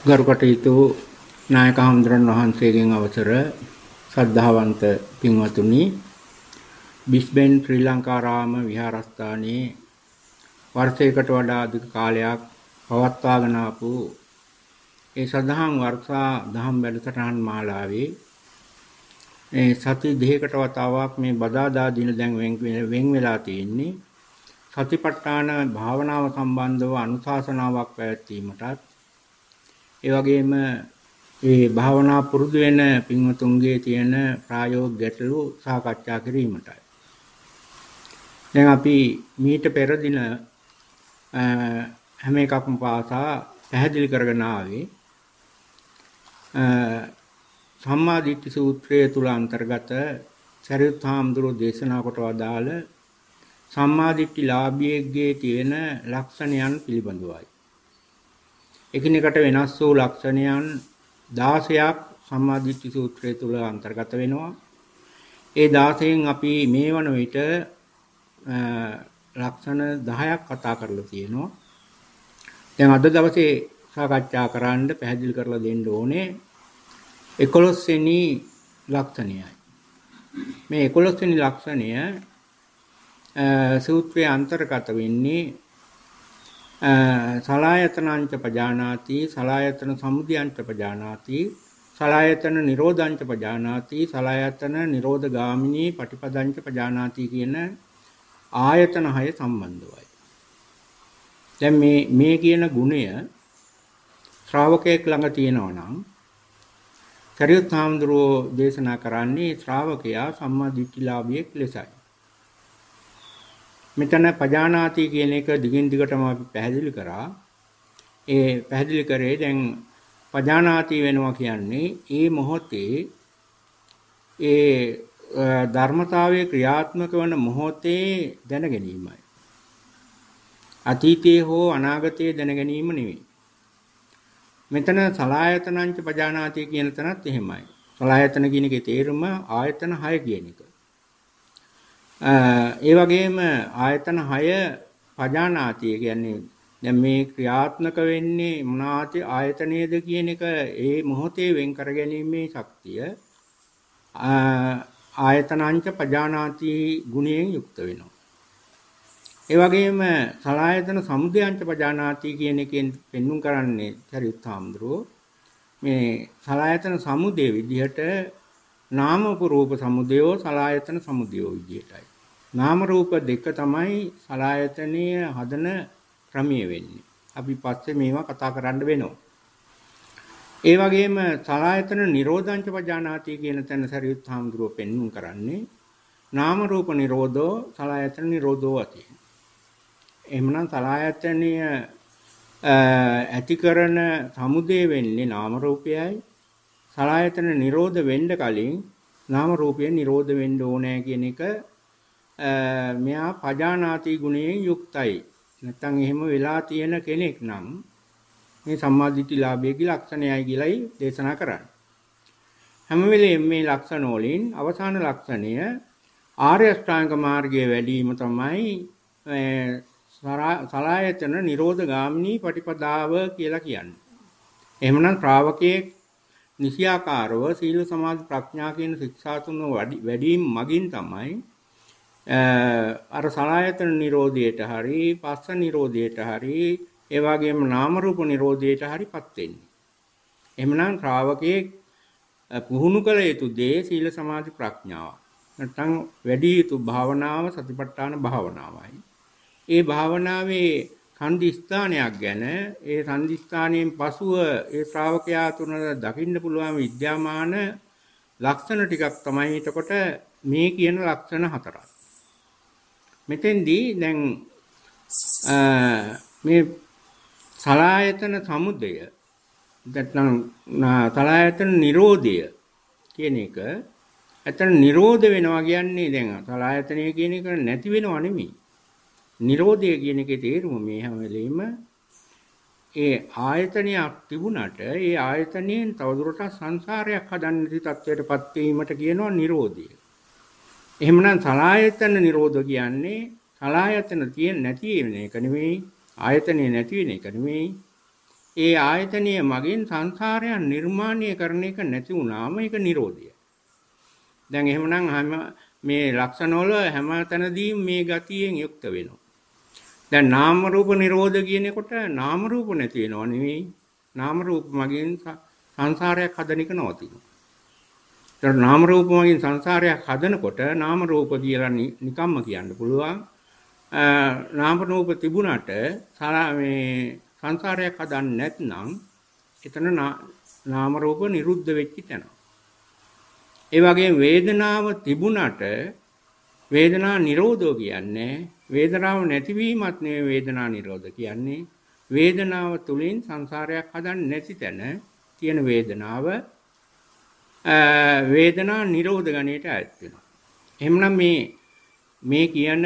ගරුකටයුතු නායක හඳුරන් වහන්සේගෙන් අවසර සද්ධාවන්ත පින්වතුනි බිස්බෙන් ශ්‍රී ලංකාරාම විහාරස්ථානයේ වර්ෂයකට වඩා අධික කාලයක් පවත්වාගෙන ආපු ඒ සදහම් වර්ෂා දහම් වැඩසටහන් මාලාවේ මේ සති දෙකකට වතාවක් මේ බදාදා දින දැන් වෙන් වෙලා තියෙන්නේ සතිපට්ඨාන භාවනාව සම්බන්ධව අනුශාසනාවක් පැවැත්වීමටත් ඒ වගේම මේ භාවනා පුරුදු වෙන පින්වතුන්ගේ තියෙන ප්‍රායෝගික ගැටලු සාකච්ඡා කිරීමටයි. දැන් අපි මීට පෙර දින හැම එකක්ම පාසා පැහැදිලි කරගෙන ආවේ සම්මා දිට්ඨි සූත්‍රය තුල අන්තර්ගත සරියුත් හාමුදුරුවෝ දේශනා කොට වදාළ සම්මා දිට්ඨි ලාභියෙක්ගේ තියෙන ලක්ෂණයන් පිළිබඳවයි. එකිනෙකට වෙනස් වූ ලක්ෂණයන් 16ක් සම්මාදිට්ඨි සූත්‍රය තුල අන්තර්ගත වෙනවා. ඒ 16න් අපි මේ වන විට ලක්ෂණ 10ක් කතා කරලා තියෙනවා. දැන් අද දවසේ සාකච්ඡා කරන්න පැහැදිලි කරලා දෙන්න ඕනේ 11 වෙනි ලක්ෂණයයි. මේ 11 වෙනි ලක්ෂණය සූත්‍රයේ අන්තර්ගත වෙන්නේ සලායතනංච පජානාති සලායතන සමුදයංච පජානාති සලායතන නිරෝධංච පජානාති සලායතන නිරෝධ ගාමිනී පටිපදංච පජානාති කියන ආයතන හය සම්බන්ධවයි. දැන් මේ මේ කියන ගුණය ශ්‍රාවකයෙක් ළඟ තියෙනවා නම් කරියුත් හාමුදුරුවෝ දේශනා කරන්නේ ශ්‍රාවකයා සම්මා දිට්ඨිලාභියෙක් ලෙසයි. මෙතන පජානාති කියන එක දිගින් දිගටම අපි පැහැදිලි කරා. ඒ පැහැදිලි කරේ දැන් පජානාති වෙනවා කියන්නේ ඒ මොහොතේ ඒ ධර්මතාවයේ ක්‍රියාත්මක වන මොහොතේ දැන ගැනීමයි. අතීතයේ හෝ අනාගතයේ දැන ගැනීම නෙවෙයි. මෙතන සලායතනංච පජානාති කියන තැනත් එහෙමයි. සලායතන කියන එකේ තේරුම ආයතන 6 කියන එක. ඒ වගේම ආයතන 6 පජානාතිය කියන්නේ දැන් මේ ක්‍රියාත්මක වෙන්නේ මොනවාති ආයතනයේද කියන එක ඒ මොහොතේ වෙන් කර ගැනීමේ ශක්තිය ආයතනංච පජානාති ගුණයෙන් යුක්ත වෙනවා. ඒ වගේම සලායතන සමුදයංච පජානාති කියන එකෙන් පෙන්눔 කරන්නේ චරිත හාමුදුරුවෝ මේ සලායතන සමුදේ විදිහට නාම රූප සමුදයෝ සලායතන සමුදයෝ විදිහටයි. නාම රූප දෙක තමයි සලායතනීය හදන ක්‍රමයේ වෙන්නේ. අපි පස්සේ මේවා කතා කරන්න වෙනවා. ඒ වගේම සලායතන නිරෝධංච පජානාති කියන තැන සරියුත් හාමුදුරුව පෙන්වුම් කරන්නේ නාම රූප නිරෝධෝ සලායතන නිරෝධෝ ඇති. එහෙමනම් සලායතනීය ඇති කරන සමුදේ වෙන්නේ නාම රූපයයි සලායතන නිරෝධ වෙන්න කලින් නාම රූපය නිරෝධ වෙන්න ඕනෑ කියන එක මෙයා පජානාති ගුණයෙන් යුක්තයි. නැත්තම් එහෙම වෙලා තියෙන කෙනෙක් නම් මේ සම්මාදිට්ඨිලාභයේ ලක්ෂණයයි කියලායි දේශනා කරන්නේ. හැම වෙලේම මේ ලක්ෂණ වලින් අවසාන ලක්ෂණය ආර්ය අෂ්ටාංග මාර්ගයේ වැඩිම තමයි සලායතන නිරෝධ ගාමිනී පටිපදාව කියලා කියන්නේ. එහෙමනම් ශ්‍රාවකයේ නිසියාකාරව සීල සමාධි ප්‍රඥා කියන ශික්ෂා තුන වැඩිම මගින් තමයි අර සලායතන නිරෝධයට හරි පස්ස නිරෝධයට හරි ඒ වගේම නාම රූප නිරෝධයට හරිපත් වෙන්නේ. එහෙමනම් ශ්‍රාවකයේ පුහුණු කළ යුතු දේ සීල සමාධි ප්‍රඥාව. නැත්නම් වැඩි යුතු භාවනාව සතිපට්ඨාන භාවනාවයි. ඒ භාවනාවේ කන්දි ස්ථානයක් ගැන ඒ සන්දි ස්ථානයෙන් පසුව ඒ ශ්‍රාවකයා තුන දකින්න පුළුවන් විද්‍යාමාන ලක්ෂණ ටිකක් තමයි එතකොට මේ කියන ලක්ෂණ හතරක්. මෙතෙන්දී දැන් මේ සලායතන සමුදය නැත්නම් සලායතන නිරෝධය කියන එක ඇත්තට නිරෝධ වෙනවා කියන්නේ දැන් සලායතනය කියන එක නැති වෙනව නෙමෙයි. නිරෝධය කියන එකේ තේරුම මේ හැම වෙලෙම ඒ ආයතනයක් තිබුණට ඒ ආයතනයෙන් තවදුරටත් සංසාරයක් හදන්න නැති තත්වයටපත් වීමට කියනවා නිරෝධය. එහෙමනම් සලායතන නිරෝධ කියන්නේ සලායතන තියෙන නැති වෙන එක නෙමෙයි ආයතනෙ නැති වෙන එක නෙමෙයි ඒ ආයතනීය මගින් සංසාරයන් නිර්මාණය කරන එක නැති වුණාම ඒක Nirodha. දැන් එහෙමනම් හැම මේ ලක්ෂණවල හැම තැනදීම මේ ගතියෙන් යුක්ත වෙනවා. දැන් නාම රූප නිරෝධ කියනකොට නාම රූප නැති වෙනව නෙවෙයි. නාම රූප මගින් සංසාරයක් හදන එක නවතිනවා. ඒතර නාම රූප මගින් සංසාරයක් හදනකොට නාම රූප කියලා නිකම්ම කියන්න පුළුවන්. නාම රූප තිබුණාට මේ සංසාරයක් හදන්නේ නැත්නම් එතන නාම රූප නිරුද්ධ වෙච්ච තැන. ඒ වගේම වේදනාව තිබුණාට වේදනා නිරෝධෝ කියන්නේ වේදනාව නැතිවීමත් නෙවෙයි වේදනා නිරෝධ කියන්නේ වේදනාව තුලින් සංසාරයක් හදන්නේ නැති තැන තියෙන වේදනාව වේදනා නිරෝධ ගණයට ඈත් වෙනවා. එහෙමනම් මේ මේ කියන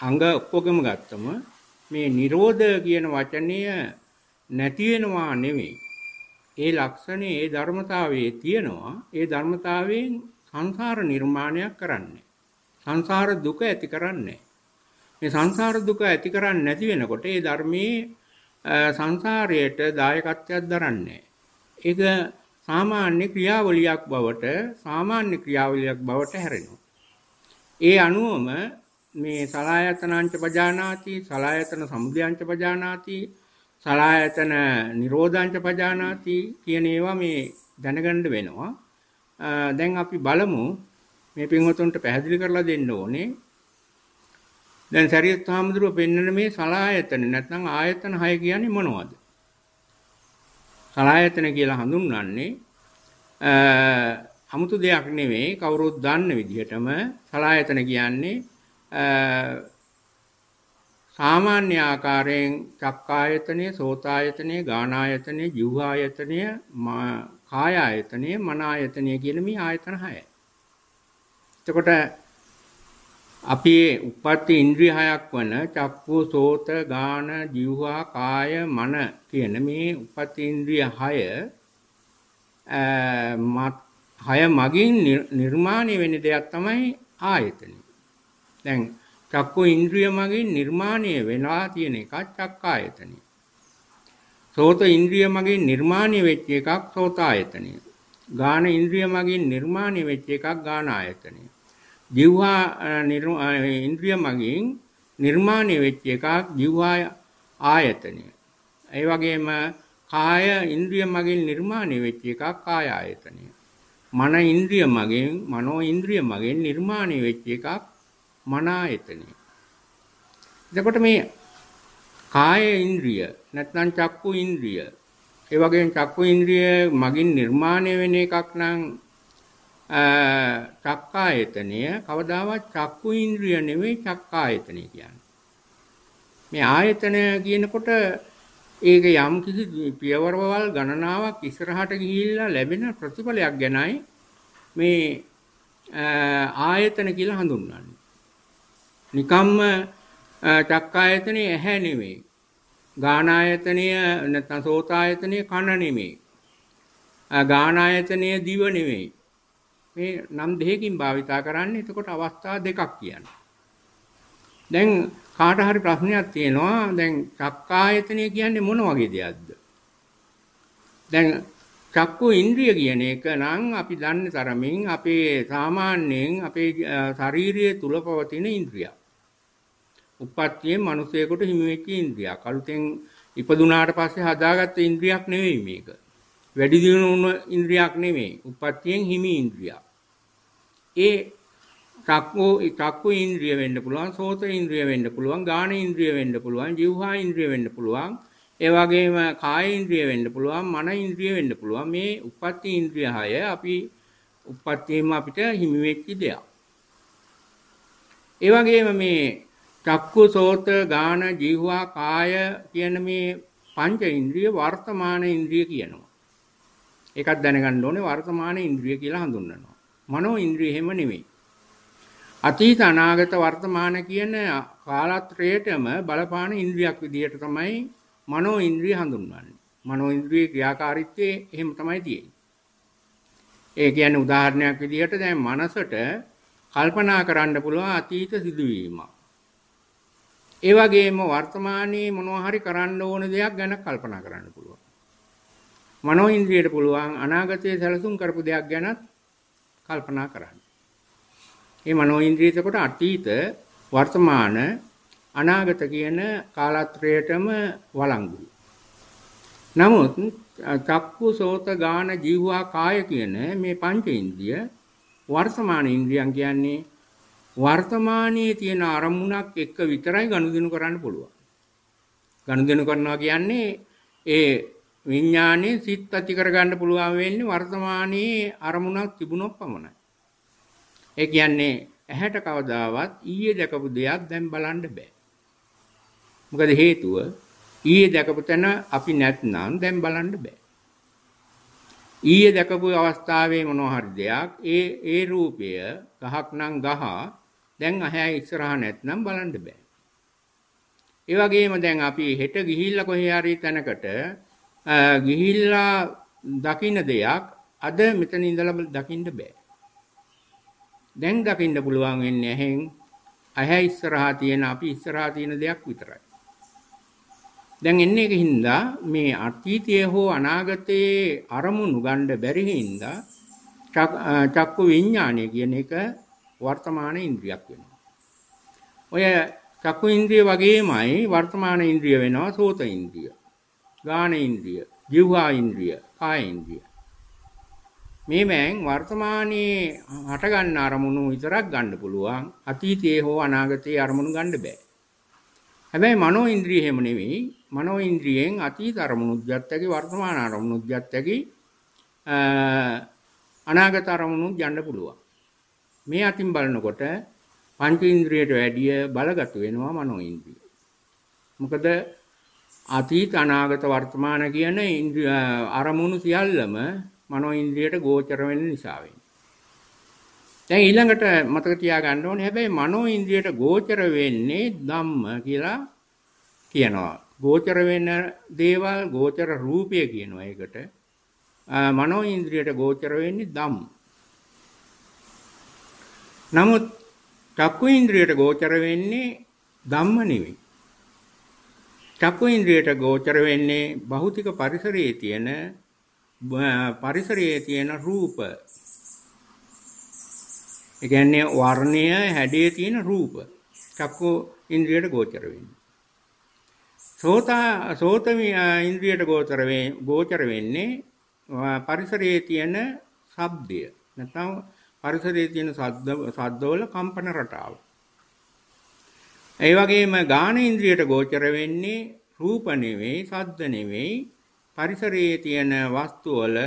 අංග ඔක්කොගම ගත්තම මේ නිරෝධ කියන වචනය නැති වෙනවා නෙවෙයි. ඒ ලක්ෂණේ ඒ ධර්මතාවයේ තියෙනවා. ඒ ධර්මතාවයෙන් සංසාර නිර්මාණයක් කරන්නේ. සංසාර දුක ඇති කරන්නේ. මේ සංසාර දුක ඇති කරන්නේ නැති වෙනකොට ඒ ධර්මයේ සංසාරයට දායකත්වයක් දරන්නේ. ඒක සාමාන්‍ය ක්‍රියාවලියක් බවට සාමාන්‍ය ක්‍රියාවලියක් බවට හැරෙනවා. ඒ අනුවම මේ සලායතනංච පජානාති සලායතන සමුදයංච පජානාති සලායතන නිරෝධංච පජානාති කියන ඒවා මේ දැනගන්න වෙනවා. දැන් අපි බලමු මේ පින්වතුන්ට පැහැදිලි කරලා දෙන්න ඕනේ. දැන් සරියත් හාමුදුරුව පෙන්වන මේ සලායතන නැත්නම් ආයතන 6 කියන්නේ මොනවද? සලායතන කියලා හඳුන්වන්නේ 아무තු දෙයක් නෙවෙයි කවුරුත් දන්න විදිහටම සලායතන කියන්නේ සාමාන්‍ය ආකාරයෙන් චක්කායතනය, සෝතායතනය, ගානායතනය, ජීවායතනය, කායායතනය, මනායතනය කියන මේ ආයතන හයයි. එතකොට අපි උප්පත්ති ඉන්ද්‍රිය හයක් වන චක්කු, සෝත, ගාන, ජීවා, කාය, මන කියන මේ උප්පත්ති ඉන්ද්‍රිය හය හය මගින් නිර්මාණය වෙන දෙයක් තමයි ආයතනය. දැන් චක්කු ඉන්ද්‍රිය මගින් නිර්මාණය වෙලා තියෙන එකක් චක්කායතනය. සෝත ඉන්ද්‍රිය මගින් නිර්මාණය වෙච්ච එකක් සෝතායතනය. ගාන ඉන්ද්‍රිය මගින් නිර්මාණය වෙච්ච එකක් ගානායතනය. ජීවහා ඉන්ද්‍රිය මගින් නිර්මාණය වෙච්ච එකක් ජීවහා ආයතනය. ඒ වගේම කාය ඉන්ද්‍රිය මගින් නිර්මාණය වෙච්ච එකක් කාය ආයතනය. මන ඉන්ද්‍රිය මගින් මනෝ ඉන්ද්‍රිය මගින් නිර්මාණය වෙච්ච එකක් මන ආයතනය. එතකොට මේ කාය ඉන්ද්‍රිය නැත්නම් චක්කු ඉන්ද්‍රිය ඒ වගේම චක්කු ඉන්ද්‍රිය මගින් නිර්මාණය වෙන එකක් නම් චක්කායතනය කවදාවත් චක්කු ඉන්ද්‍රිය නෙවෙයි චක්කායතනය කියන්නේ. මේ ආයතනය කියනකොට ඒක යම් කිසි පියවරවල් ගණනාවක් ඉස්සරහට ගිහිල්ලා ලැබෙන ප්‍රතිඵලයක් ගැනයි මේ ආයතන කියලා හඳුන්වන්නේ. නිකම්ම චක්කායතනේ ඇහැ නෙමෙයි. ගානායතනය නැත්නම් සෝතායතනය කන නෙමෙයි. ගානායතනය දිව නෙමෙයි. මේ නම් දෙකකින් භාවිතා කරන්නේ එතකොට අවස්ථා දෙකක් කියන්නේ. දැන් කාට හරි ප්‍රශ්නයක් තියෙනවා දැන් චක්කායතනය කියන්නේ මොන වගේ දෙයක්ද? දැන් චක්කු ඉන්ද්‍රිය කියන එක නම් අපි දන්නේ තරමින් අපේ සාමාන්‍යයෙන් අපේ ශාරීරිය තුල පවතින ඉන්ද්‍රියක්. උප්පත්තියේ මිනිසෙකුට හිමි වෙච්ච ඉන්ද්‍රියක්. අලුතෙන් ඉපදුනාට පස්සේ හදාගත්ත ඉන්ද්‍රියක් නෙවෙයි මේක. වැඩි දියුණු වුණ ඉන්ද්‍රියක් නෙවෙයි. උප්පත්තියෙන් හිමි ඉන්ද්‍රියක්. ඒ චක්කු චක්කු ඉන්ද්‍රිය වෙන්න පුළුවන්, සෝත ඉන්ද්‍රිය වෙන්න පුළුවන්, ගාන ඉන්ද්‍රිය වෙන්න පුළුවන්, જીවහා ඉන්ද්‍රිය වෙන්න පුළුවන්. ඒ වගේම කාය ඉන්ද්‍රිය වෙන්න පුළුවන්, මන ඉන්ද්‍රිය වෙන්න පුළුවන්. මේ උප්පත්ති ඉන්ද්‍රිය හය අපි උප්පත්තියෙම අපිට හිමි වෙච්ච දෙයක්. ඒ වගේම මේ චක්කු සෝත ගාන જીවහා කාය කියන මේ පංච ඉන්ද්‍රිය වර්තමාන ඉන්ද්‍රිය කියනවා. ඒකත් දැනගන්න ඕනේ වර්තමාන ඉන්ද්‍රිය කියලා හඳුන්වනවා. මනෝ ඉන්ද්‍රිය හැම නෙමෙයි. අතීත අනාගත වර්තමාන කියන කාලත්‍රයේටම බලපාන ඉන්ද්‍රියක් විදිහට තමයි මනෝ ඉන්ද්‍රිය හඳුන්වන්නේ. මනෝ ඉන්ද්‍රිය ක්‍රියාකාරීත්වයේ එහෙම තමයි තියෙන්නේ. ඒ කියන්නේ උදාහරණයක් විදිහට දැන් මනසට කල්පනා කරන්න පුළුවන් අතීත සිදුවීමක්. ඒ වගේම වර්තමානයේ මොනවා හරි කරන්න ඕන දෙයක් ගැන කල්පනා කරන්න පුළුවන්. මනෝ ඉන්ද්‍රියට පුළුවන් අනාගතයේ සැලසුම් කරපු දෙයක් ගැනත් කල්පනා කරන්න. මේ මනෝ ඉන්ද්‍රිය එතකොට අතීත වර්තමාන අනාගත කියන කාලත්‍රයටම වළංගුයි. නමුත් චක්කු සෝත ගාන ජීවහා කාය කියන මේ පංච ඉන්ද්‍රිය වර්තමාන ඉන්ද්‍රියන් කියන්නේ වර්තමානයේ තියෙන අරමුණක් එක්ක විතරයි ගනුදෙනු කරන්න පුළුවන්. ගනුදෙනු කරනවා කියන්නේ ඒ විඥානයේ සිත් ඇති කරගන්න පුළුවන් වෙන්නේ වර්තමානයේ අරමුණක් තිබුණොත් පමණයි. ඒ කියන්නේ ඇහැට කවදාවත් ඊයේ දැකපු දෙයක් දැන් බලන්න බෑ. මොකද හේතුව ඊයේ දැකපු තැන අපි නැත්නම් දැන් බලන්න බෑ. ඊයේ දැකපු අවස්ථාවේ මොනවා හරි දෙයක් ඒ ඒ රූපය ගහක් නම් ගහ දැන් අහැ ඉස්සරහා නැත්නම් බලන්න බෑ. ඒ වගේම දැන් අපි හෙට ගිහිල්ලා කොහේ හරි තැනකට ගිහිල්ලා දකින්න දෙයක් අද මෙතන ඉඳලා දකින්න බෑ. දැන් දකින්න පුළුවන් වෙන්නේ ඇහෙන් ඇහැ ඉස්සරහා තියෙන අපි ඉස්සරහා තියෙන දෙයක් විතරයි. දැන් එන්නේ ඒකින්දා මේ අතීතයේ හෝ අනාගතයේ අරමුණු ගන්න බැරි හින්දා චක්කු විඥානය කියන එක වර්තමාන ඉන්ද්‍රියක් වෙනවා. ඔය චක්කු ඉන්ද්‍රිය වගේමයි වර්තමාන ඉන්ද්‍රිය වෙනවා සෝත ඉන්ද්‍රිය. ගාන ඉන්ද්‍රිය, ජීවහා ඉන්ද්‍රිය, කාය ඉන්ද්‍රිය. මේ මෑන් වර්තමානයේ හට ගන්න අරමුණු විතරක් ගන්න පුළුවන්. අතීතයේ හෝ අනාගතයේ අරමුණු ගන්න බෑ. හැබැයි මනෝ ඉන්ද්‍රිය හැම නෙවෙයි. මනෝ ඉන්ද්‍රියෙන් අතීත අරමුණුත් ගත්තකි වර්තමාන අරමුණුත් ගත්තකි අනාගත අරමුණුත් යන්න පුළුවන්. මේ අතින් බලනකොට පංච ඉන්ද්‍රියට වැඩිය බලගත් වෙනවා මනෝ ඉන්ද්‍රිය. මොකද අතීත අනාගත වර්තමාන කියන අරමුණු සියල්ලම මනෝ ඉන්ද්‍රියට ගෝචර වෙන නිසා වෙන්නේ. දැන් ඊළඟට මතක තියාගන්න ඕනේ හැබැයි මනෝ ඉන්ද්‍රියට ගෝචර වෙන්නේ ධම්ම කියලා කියනවා. ගෝචර වෙන දේවල් ගෝචර රූපය කියනවා ඒකට. මනෝ ඉන්ද්‍රියට ගෝචර වෙන්නේ ධම්ම. නමුත් චක්කු ඉන්ද්‍රියට ගෝචර වෙන්නේ ධම්ම නෙවෙයි. චක්කු ඉන්ද්‍රියට ගෝචර වෙන්නේ භෞතික පරිසරයේ තියෙන පරිසරයේ තියෙන රූප ඒ කියන්නේ වර්ණය හැඩයේ තියෙන රූප චක්කු ඉන්ද්‍රියට ගෝචර වෙන්නේ. සෝතා සෝත ඉන්ද්‍රියට ගෝචර ගෝචර වෙන්නේ පරිසරයේ තියෙන ශබ්දය. නැත්නම් පරිසරයේ තියෙන ශබ්ද ශබ්දවල කම්පන රටාව. ඒ වගේම ගාන ඉන්ද්‍රියට ගෝචර වෙන්නේ රූප නෙවෙයි, ශබ්ද නෙවෙයි, පරිසරයේ තියෙන වස්තු වල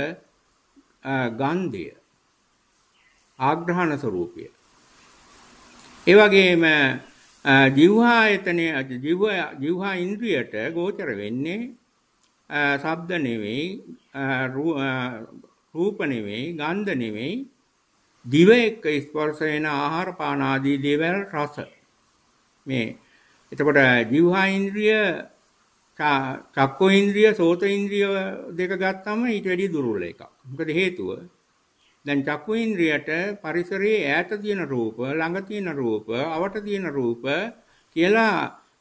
ගන්ධය. ආග්‍රහණ ස්වરૂපය. ඒ වගේම ජීවහා ආයතනයේ ජීව ජීවහා ඉන්ද්‍රියට ගෝචර වෙන්නේ ශබ්ද නෙවෙයි රූප නෙවෙයි ගන්ධ නෙවෙයි දිව එක්ක ස්පර්ශ වෙන ආහාර පාන ආදී දේවල් රස මේ එතකොට ජීවහා ඉන්ද්‍රිය චක්කෝ ඉන්ද්‍රිය සෝත ඉන්ද්‍රිය දෙක ගත්තම ඊට වැඩිය දුර්වල එකක්. මොකද හේතුව දැන් චක්කු ඉන්ද්‍රියට පරිසරයේ ඈත තියෙන රූප, ළඟ තියෙන රූප, අවට තියෙන රූප කියලා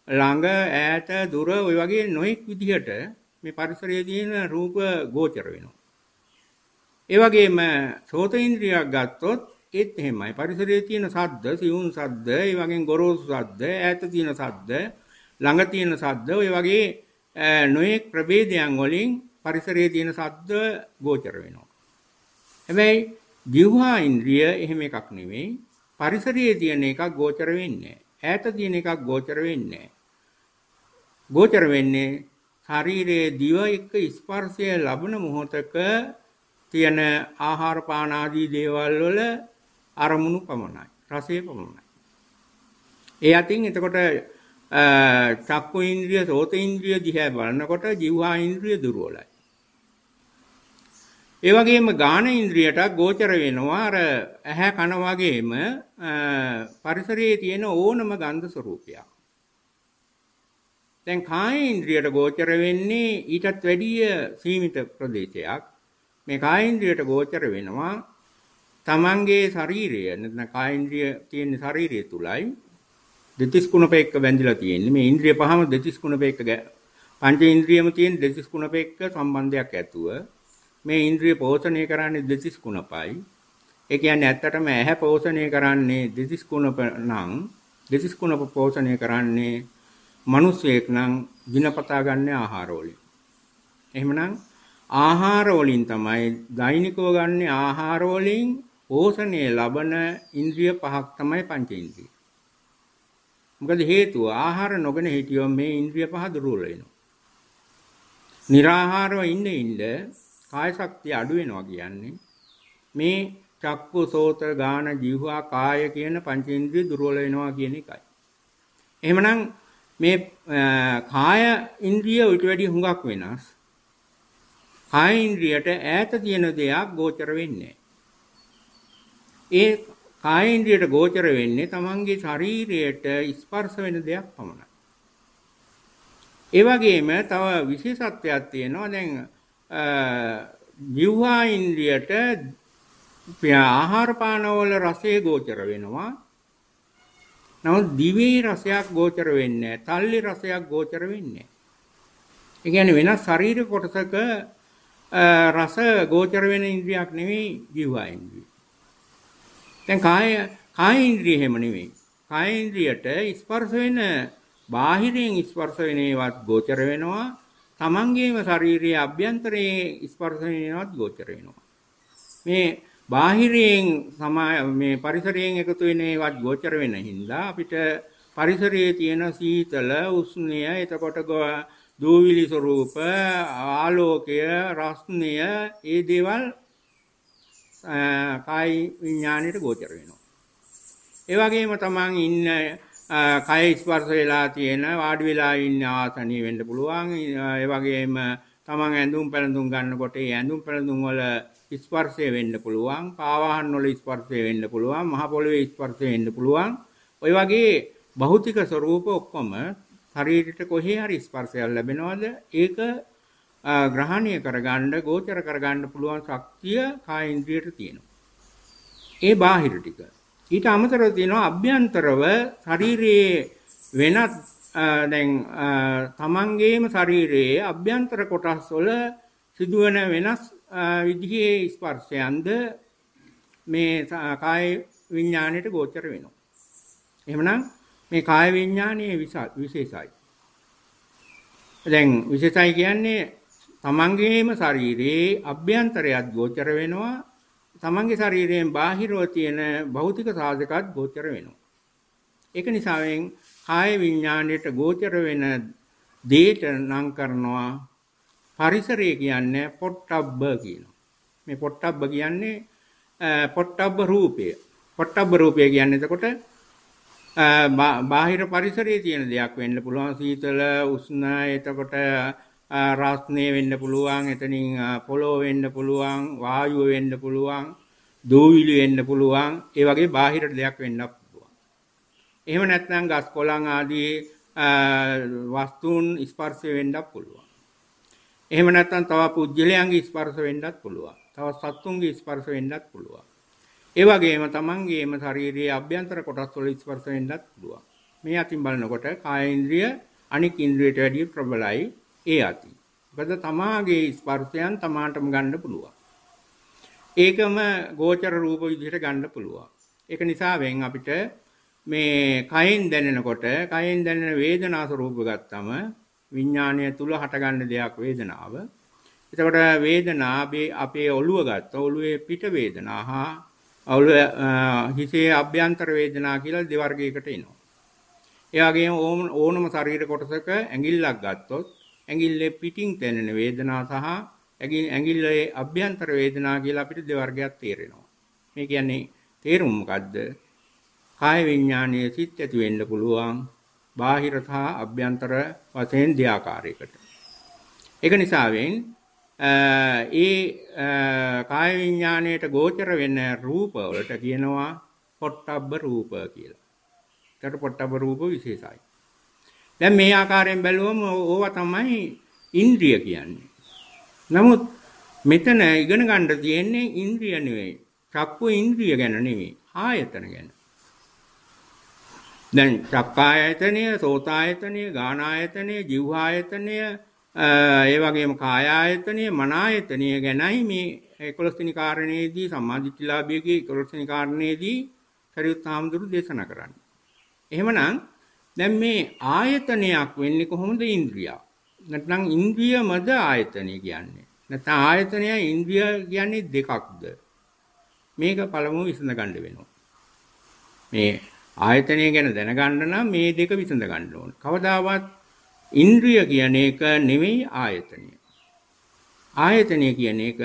ළඟ ඈත දුර ওই වගේ නොඑක් විදිහට මේ පරිසරයේ තියෙන රූප ගෝචර වෙනවා. ඒ වගේම සෝත ඉන්ද්‍රියක් ගත්තොත් ඒත් එහෙමයි. පරිසරයේ තියෙන ශබ්ද, සිවුන් ශබ්ද, ඒ වගේම ගොරෝසු ශබ්ද, ඈත තියෙන ශබ්ද, ළඟ තියෙන ශබ්ද, ඔය වගේ නොඑක් ප්‍රභේදයන් වලින් පරිසරයේ තියෙන ශබ්ද ගෝචර වෙනවා. හැබැයි ජීවහා ඉන්ද්‍රිය එහෙම එකක් නෙවෙයි. පරිසරයේ තියෙන එකක් ගෝචර වෙන්නේ ඈත තියෙන එකක් ගෝචර වෙන්නේ ගෝචර වෙන්නේ ශරීරයේ දිව එක්ක ස්පර්ශය ලබන මොහොතක තියෙන ආහාර පාන ආදී දේවල් වල අරමුණු පමණයි. රසය පමණයි. ඒ අතින් එතකොට චක්කු ඉන්ද්‍රිය, සෝත ඉන්ද්‍රිය දිහා බලනකොට ජීවහා ඉන්ද්‍රිය දුර්වලයි. ඒ වගේම ගාන ඉන්ද්‍රියට ගෝචර වෙනවා අර ඇහැ කන වගේම පරිසරයේ තියෙන ඕනම ගන්ධ ස්වરૂපයක්. දැන් කාය ඉන්ද්‍රියට ගෝචර වෙන්නේ ඊටත් වැඩිය සීමිත ප්‍රදේශයක්. මේ කාය ඉන්ද්‍රියට ගෝචර වෙනවා තමන්ගේ ශරීරය නැත්නම් කාය ඉන්ද්‍රිය තියෙන ශරීරය තුලයි දෙතිස් කුණප එක්ක බැඳිලා තියෙන්නේ. මේ ඉන්ද්‍රිය පහම දෙතිස් කුණප එක්ක පංච ඉන්ද්‍රියම තියෙන දෙතිස් කුණප එක්ක සම්බන්ධයක් ඇතුව මේ ඉන්ද්‍රිය පෝෂණය කරන්නේ දෙතිස් කුණපයි. ඒ කියන්නේ ඇත්තටම ඇහැ පෝෂණය කරන්නේ දෙතිස් කුණප නම් දෙතිස් කුණප පෝෂණය කරන්නේ මිනිසෙක් නම් දිනපතා ගන්න ආහාර වලින්. එහෙමනම් ආහාර වලින් තමයි දෛනිකව ගන්න ආහාර වලින් පෝෂණය ලබන ඉන්ද්‍රිය පහක් තමයි පංචේන්ද්‍රිය. මොකද හේතුව ආහාර නොගෙන හිටියොත් මේ ඉන්ද්‍රිය පහ දුර්වල වෙනවා. निराහාරව ඉන්න ඉන්න කාය ශක්තිය අඩු වෙනවා කියන්නේ මේ චක්කු සෝත ගාන જીවහා කාය කියන පංචේන්ද්‍රිය දුර්වල වෙනවා කියන එකයි. එහෙමනම් මේ කාය ඉන්ද්‍රිය ඊට වැඩි හුඟක් වෙනස්. කාය ඉන්ද්‍රියට ඈත තියෙන දෙයක් ගෝචර වෙන්නේ ඒ කාය ඉන්ද්‍රියට ගෝචර වෙන්නේ තමන්ගේ ශරීරයට ස්පර්ශ වෙන දෙයක් පමණයි. ඒ වගේම තව විශේෂත්වයක් තියෙනවා දැන් ජීවහා ඉන්ද්‍රියට ආහාර පාන වල රසය ගෝචර වෙනවා. නමුත් දිවේ රසයක් ගෝචර වෙන්නේ නැහැ. තල්ලි රසයක් ගෝචර වෙන්නේ නැහැ. ඒ කියන්නේ වෙනස් ශරීර කොටසක රස ගෝචර වෙන ඉන්ද්‍රියක් නෙවෙයි ජීවහා ඉන්ද්‍රිය. දැන් කාය කාය ඉන්ද්‍රිය හැම නෙවෙයි. කාය ඉන්ද්‍රියට ස්පර්ශ වෙන බාහිරින් ස්පර්ශ වෙන ඒවත් ගෝචර වෙනවා. තමන්ගේම ශාරීරික අභ්‍යන්තරයේ ස්පර්ශ වෙනවත් ගෝචර වෙනවා. මේ බාහිරින් මේ පරිසරයෙන් එකතු වෙන ඒවත් ගෝචර වෙන හින්දා අපිට පරිසරයේ තියෙන සීතල උෂ්ණය එතකොට දූවිලි ස්වરૂප ආලෝකය රස්නය ඒ දේවල් කායි විඥාණයට ගෝචර වෙනවා. ඒ වගේම තමන් ඉන්න කය ස්පර්ශ වෙලා තියෙන වාඩි වෙලා ඉන්න ආසනිය වෙන්න පුළුවන්. ඒ වගේම තමන් ඇඳුම් පැළඳුම් ගන්නකොට ඒ ඇඳුම් පැළඳුම් වල ස්පර්ශය වෙන්න පුළුවන්. පාවාහන් වල ස්පර්ශය වෙන්න පුළුවන්. මහ පොළවේ ස්පර්ශය වෙන්න පුළුවන්. ওই වගේ භෞතික ස්වરૂප ඔක්කොම ශරීරයට කොහේ හරි ස්පර්ශයක් ලැබෙනවද? ඒක ග්‍රහණය කරගන්න, ගෝචර කරගන්න පුළුවන් ශක්තිය කාය ඉන්ද්‍රියට තියෙනවා. ඒ බාහිර ටික ඊට අමතරව තියෙනවා අභ්‍යන්තරව ශරීරයේ වෙනත් දැන් තමන්ගේම ශරීරයේ අභ්‍යන්තර කොටස් වල සිදුවන වෙනස් විදිහේ ස්පර්ශයන්ද මේ කාය විඥාණයට ගෝචර වෙනවා. එහෙමනම් මේ කාය විඥානයේ විශේෂයි. දැන් විශේෂයි කියන්නේ තමන්ගේම ශරීරයේ අභ්‍යන්තරයත් ගෝචර වෙනවා තමන්ගේ ශරීරයෙන් බාහිරව තියෙන භෞතික සාධකත් ගෝචර වෙනවා. ඒක නිසාවෙන් කාය විඥාණයට ගෝචර වෙන දේට නම් කරනවා පරිසරය කියන්නේ පොට්ටබ්බ කියනවා. මේ පොට්ටබ්බ කියන්නේ පොට්ටබ්බ රූපය. පොට්ටබ්බ රූපය කියන්නේ එතකොට බාහිර පරිසරයේ තියෙන දෙයක් වෙන්න පුළුවන් සීතල උෂ්ණ එතකොට රස්නේ වෙන්න පුළුවන් එතනින් පොළොව වෙන්න පුළුවන් වායුව වෙන්න පුළුවන් දූවිලි වෙන්න පුළුවන් ඒ වගේ බාහිර දෙයක් වෙන්නත් පුළුවන්. එහෙම නැත්නම් ගස් කොළන් ආදී වස්තුන් ස්පර්ශ වෙන්නත් පුළුවන්. එහෙම නැත්නම් තව පුජ්‍යලයන්ගේ ස්පර්ශ වෙන්නත් පුළුවන්. තව සත්තුන්ගේ ස්පර්ශ වෙන්නත් පුළුවන්. ඒ වගේම තමන්ගේම ශාරීරියේ අභ්‍යන්තර කොටස් වල ස්පර්ශ වෙන්නත් පුළුවන්. මේ අතින් බලනකොට කාය ඉන්ද්‍රිය අනික් ඉන්ද්‍රියට වැඩිය ප්‍රබලයි. ඒ අති. මොකද තමාගේ ස්පර්ශයන් තමාටම ගන්න පුළුවන්. ඒකම ගෝචර රූප විදිහට ගන්න පුළුවන්. ඒක නිසා වෙන් අපිට මේ කයෙන් දැනෙනකොට කයෙන් දැනෙන වේදනා ස්වરૂප ගත්තම විඥානය තුල හටගන්න දෙයක් වේදනාව. එතකොට වේදනාවේ අපේ ඔළුව ගත්ත ඔළුවේ පිට වේදනා හා ඔළුව හිසේ අභ්‍යන්තර වේදනා කියලා දෙවර්ගයකට එනවා. ඒ වගේම ඕනම ශරීර කොටසක ඇඟිල්ලක් ගත්තොත් ඇඟිල්ලේ පිටින් දැනෙන වේදනා සහ ඇඟිල්ලේ අභ්‍යන්තර වේදනා කියලා අපිට දෙවර්ගයක් තේරෙනවා. මේ කියන්නේ තේරුම මොකද්ද? කාය විඥානයේ සිත් ඇති වෙන්න පුළුවන් බාහිර සහ අභ්‍යන්තර වශයෙන් දෙආකාරයකට. ඒක නිසාවෙන් ඒ කාය විඥාණයට ගෝචර වෙන රූප වලට කියනවා පොට්ටබ්බ රූප කියලා. ඒකට පොට්ටබ්බ රූප විශේෂයි. දැන් මේ ආකාරයෙන් බැලුවම ඕවා තමයි ඉන්ද්‍රිය කියන්නේ. නමුත් මෙතන ඉගෙන ගන්න තියෙන්නේ ඉන්ද්‍රිය නෙවෙයි. චක්කු ඉන්ද්‍රිය ගැන නෙවෙයි. ආයතන ගැන. දැන් චක්කායතනය, සෝතායතනය, ගානායතනය, જીවආයතනය, ඒ වගේම කාය ආයතනය, මන ආයතනය ගැනයි මේ 11 වෙනි කාරණේදී සම්මාදිට්ඨිලාභියගේ 11 වෙනි කාරණේදී සරියුත් හාමුදුරු දේශනා කරන්නේ. එහෙමනම් දැන් මේ ආයතනයක් වෙන්නේ කොහොමද ඉන්ද්‍රිය? නැත්නම් ඉන්ද්‍රියමද ආයතනය කියන්නේ? නැත්නම් ආයතනය ඉන්ද්‍රිය කියන්නේ දෙකක්ද? මේක පළමුව විසඳ ගන්න වෙනවා. මේ ආයතනය ගැන දැනගන්න නම් මේ දෙක විසඳ ගන්න ඕන. කවදාවත් ඉන්ද්‍රිය කියන එක නෙමෙයි ආයතනය. ආයතනය කියන එක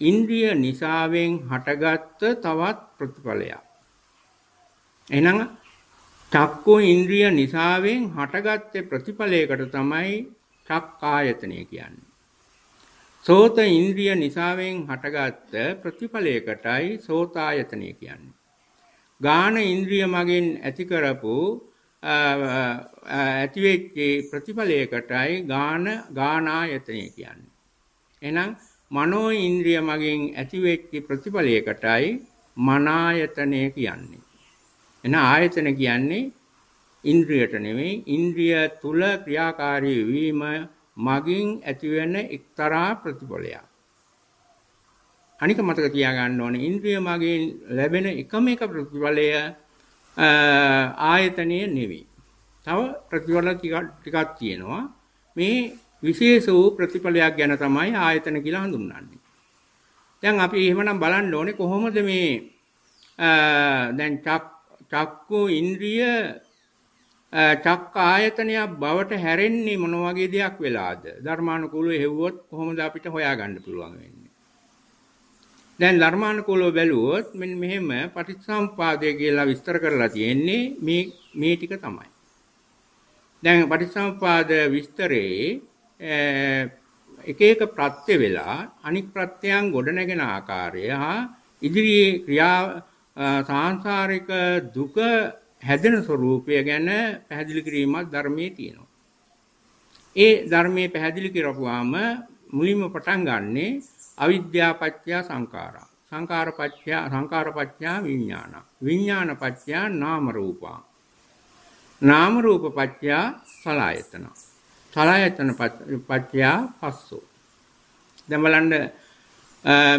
ඉන්ද්‍රිය නිසාවෙන් හටගත්ත තවත් ප්‍රතිඵලයක්. එහෙනම් චක්කු ඉන්ද්‍රිය නිසාවෙන් හටගත්තේ ප්‍රතිඵලයකට තමයි චක්කායතනය කියන්නේ. සෝත ඉන්ද්‍රිය නිසාවෙන් හටගත්ත ප්‍රතිඵලයකටයි සෝතායතනය කියන්නේ. ගාන ඉන්ද්‍රිය මගෙන් ඇති කරපු ඇතිවෙච්ච ප්‍රතිඵලයකටයි ගාන ගානායතනය කියන්නේ. එහෙනම් මනෝ ඉන්ද්‍රිය මගෙන් ඇතිවෙච්ච ප්‍රතිඵලයකටයි මනායතනය කියන්නේ. එන ආයතන කියන්නේ ඉන්ද්‍රියට නෙමෙයි ඉන්ද්‍රිය තුල ක්‍රියාකාරී වීම මගින් ඇතිවෙන එක්තරා ප්‍රතිඵලයක්. අනික මතක තියාගන්න ඕනේ ඉන්ද්‍රිය මගින් ලැබෙන එකම එක ප්‍රතිඵලය ආයතනීය නෙවෙයි. තව ප්‍රතිඵල ටිකක් තියෙනවා. මේ විශේෂ වූ ප්‍රතිඵලයක් ගැන තමයි ආයතන කියලා හඳුන්වන්නේ. දැන් අපි එහෙමනම් බලන්න ඕනේ කොහොමද මේ දැන් චක්කු ඉන්ද්‍රිය චක්ක ආයතනයක් බවට හැරෙන්නේ මොන වගේ දෙයක් වෙලාද? ධර්මානුකූලව හෙව්වොත් කොහොමද අපිට හොයාගන්න පුළුවන් වෙන්නේ? දැන් ධර්මානුකූලව බැලුවොත් මෙන්න මෙහෙම පටිච්චසමුපාදය කියලා විස්තර කරලා තියෙන්නේ මේ මේ ටික තමයි. දැන් පටිච්චසමුපාද විස්තරේ එක එක ප්‍රත්‍ය වෙලා අනික් ප්‍රත්‍යයන් ගොඩනැගෙන ආකාරය හා ඉදිරියේ ක්‍රියා සාංශාරික දුක හැදෙන ස්වરૂපය ගැන පැහැදිලි කිරීමක් ධර්මයේ තියෙනවා. ඒ ධර්මයේ පැහැදිලි කරපුවාම මුලින්ම පටන් ගන්නෙ අවිද්‍යා පත්‍ය සංඛාරා. සංඛාර පත්‍ය සංඛාර පත්‍ය විඥාන. විඥාන පත්‍ය නාම රූපා. නාම රූප පත්‍ය සලආයතන. සලආයතන පත්‍ය පස්සෝ. දැන් බලන්න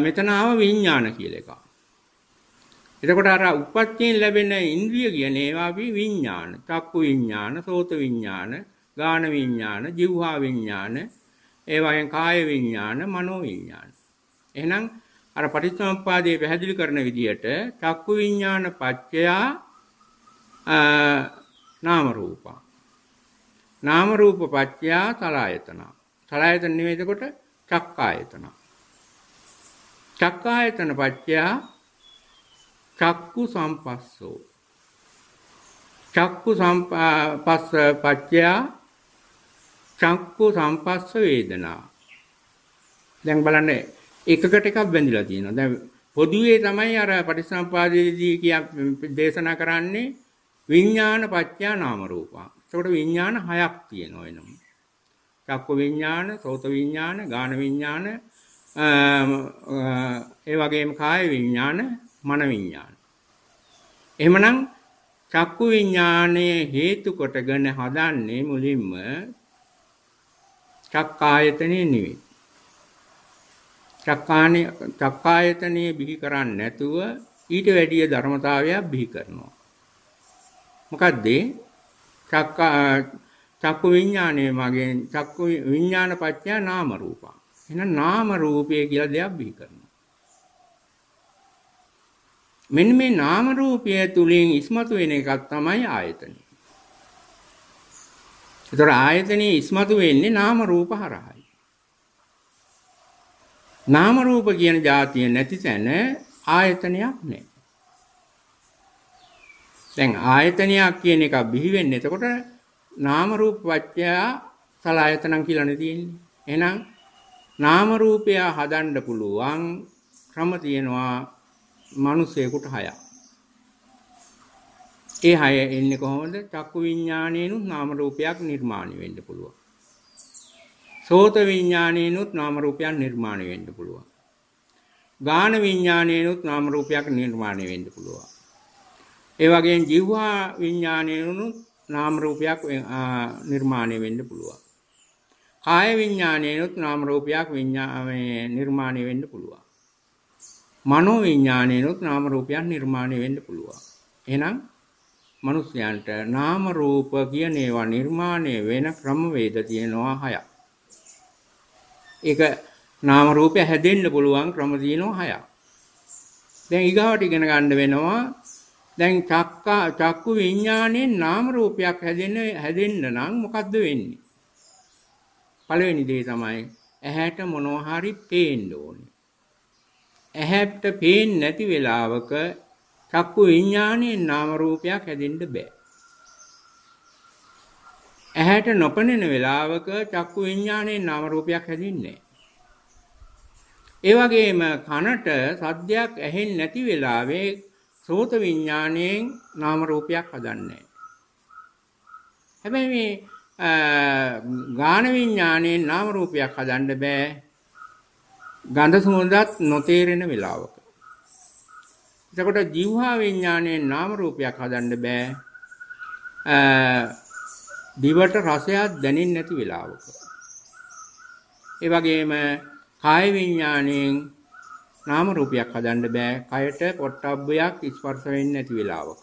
මෙතන ආව විඥාන කියලා එකක්. එතකොට අර උපත්යෙන් ලැබෙන ඉන්ද්‍රිය කියන ඒවා අපි විඥාන, චක්කු විඥාන, සෝත විඥාන, ගාන විඥාන, જીවහා විඥාන, ඒ වගේම කාය විඥාන, මනෝ විඥාන. එහෙනම් අර පටිච්චසමුප්පාදයේ පැහැදිලි කරන විදිහට චක්කු විඥාන පත්‍යා නාම රූපා. නාම රූප පත්‍යා සලආයතන. සලආයතන නෙවෙයි එතකොට චක්කායතන. චක්කායතන පත්‍යා චක්කු සම්පස්සෝ. චක්කු සම්පස්ස පච්චයා චක්කු සම්පස්ස වේදනා. දැන් බලන්න එකකට එකක් බැඳිලා තියෙනවා. දැන් පොදුවේ තමයි අර පටිසම්පාදයේදී කිය දේශනා කරන්නේ විඥාන පච්චා නාම රූපා. ඒකට විඥාන හයක් තියෙනවා එනම්. චක්කු විඥාන සෝත විඥාන ගාන විඥාන ඒ වගේම කාය විඥාන මන විඥාන. එහෙමනම් චක්කු විඥානයේ හේතු කොටගෙන හදන්නේ මුලින්ම චක්කායතනෙ නෙවෙයි. චක්කානේ චක්කායතනෙ බිහි කරන්නේ නැතුව ඊට වැඩිය ධර්මතාවයක් බිහි කරනවා. මොකද්ද? චක්කා චක්කු විඥානයේ මගෙන් චක්කු විඥාන පත්‍ය නාම රූපා. එහෙනම් නාම රූපය කියලා දෙයක් බිහි කරනවා. මෙන්න මේ නාම රූපය තුලින් ඉස්මතු වෙන එකක් තමයි ආයතනය. ඒතර ආයතනයේ ඉස්මතු වෙන්නේ නාම රූප හරහායි. නාම රූප කියන જાතිය නැති තැන ආයතනයක් නැහැ. දැන් ආයතනයක් කියන එක බිහි වෙන්නේ එතකොට නාම රූප වච්චය සලආයතනම් කියලානේ තියෙන්නේ. එහෙනම් නාම රූපය හදන්න පුළුවන් ක්‍රම තියෙනවා මිනිසෙකුට හයක්. ඒ හය එන්නේ කොහොමද? චක්කු විඥානේනුත් නාම රූපයක් නිර්මාණය වෙන්න පුළුවන්. සෝත විඥානේනුත් නාම රූපයක් නිර්මාණය වෙන්න පුළුවන්. ගාන විඥානේනුත් නාම රූපයක් නිර්මාණය වෙන්න පුළුවන්. ඒ වගේම ජීවහා විඥානේනුත් නාම රූපයක් නිර්මාණය වෙන්න පුළුවන්. කාය විඥානයනොත් නාම රූපයක් විඥානයේ නිර්මාණය වෙන්න පුළුවන්. මනෝ විඥානයනොත් නාම රූපයක් නිර්මාණය වෙන්න පුළුවන්. එහෙනම් මිනිස්යන්ට නාම රූප කියන ඒවා නිර්මාණය වෙන ක්‍රමවේද තියෙනවා හයක්. ඒක නාම රූපය හැදෙන්න පුළුවන් ක්‍රම තියෙනවා හයක්. දැන් ඊගාවට ඉගෙන ගන්න වෙනවා දැන් චක්කා චක්කු විඥාණයෙන් නාම රූපයක් හැදෙන්න හැදෙන්න නම් මොකද්ද වෙන්නේ? පළවෙනි දේ තමයි ඇහැට මොනවා හරි පේන්න ඕනේ. ඇහැට පේන්නේ නැති වෙලාවක චක්කු විඥාණයෙන් නාම රූපයක් හැදෙන්න බෑ. ඇහැට නොපෙනෙන වෙලාවක චක්කු විඥාණයෙන් නාම රූපයක් හැදින්නේ ඒ වගේම කනට සද්දයක් ඇහෙන්නේ නැති වෙලාවේ සෝත විඥාණයෙන් නාම රූපයක් හදන්නේ හැබැයි මේ ගාන විඥාණයෙන් නාම රූපයක් හදන්න බෑ. ගන්ධ සුවඳත් නොතේරෙන වෙලාවක. එතකොට ජීවහා විඥාණයෙන් නාම රූපයක් හදන්න බෑ. දිවට රසයක් දැනෙන්නේ නැති වෙලාවක. ඒ වගේම කාය විඥාණයෙන් නාම රූපයක් හදන්න බෑ. කයට පොට්ටබ්බයක් ස්පර්ශ වෙන්නේ නැති වෙලාවක.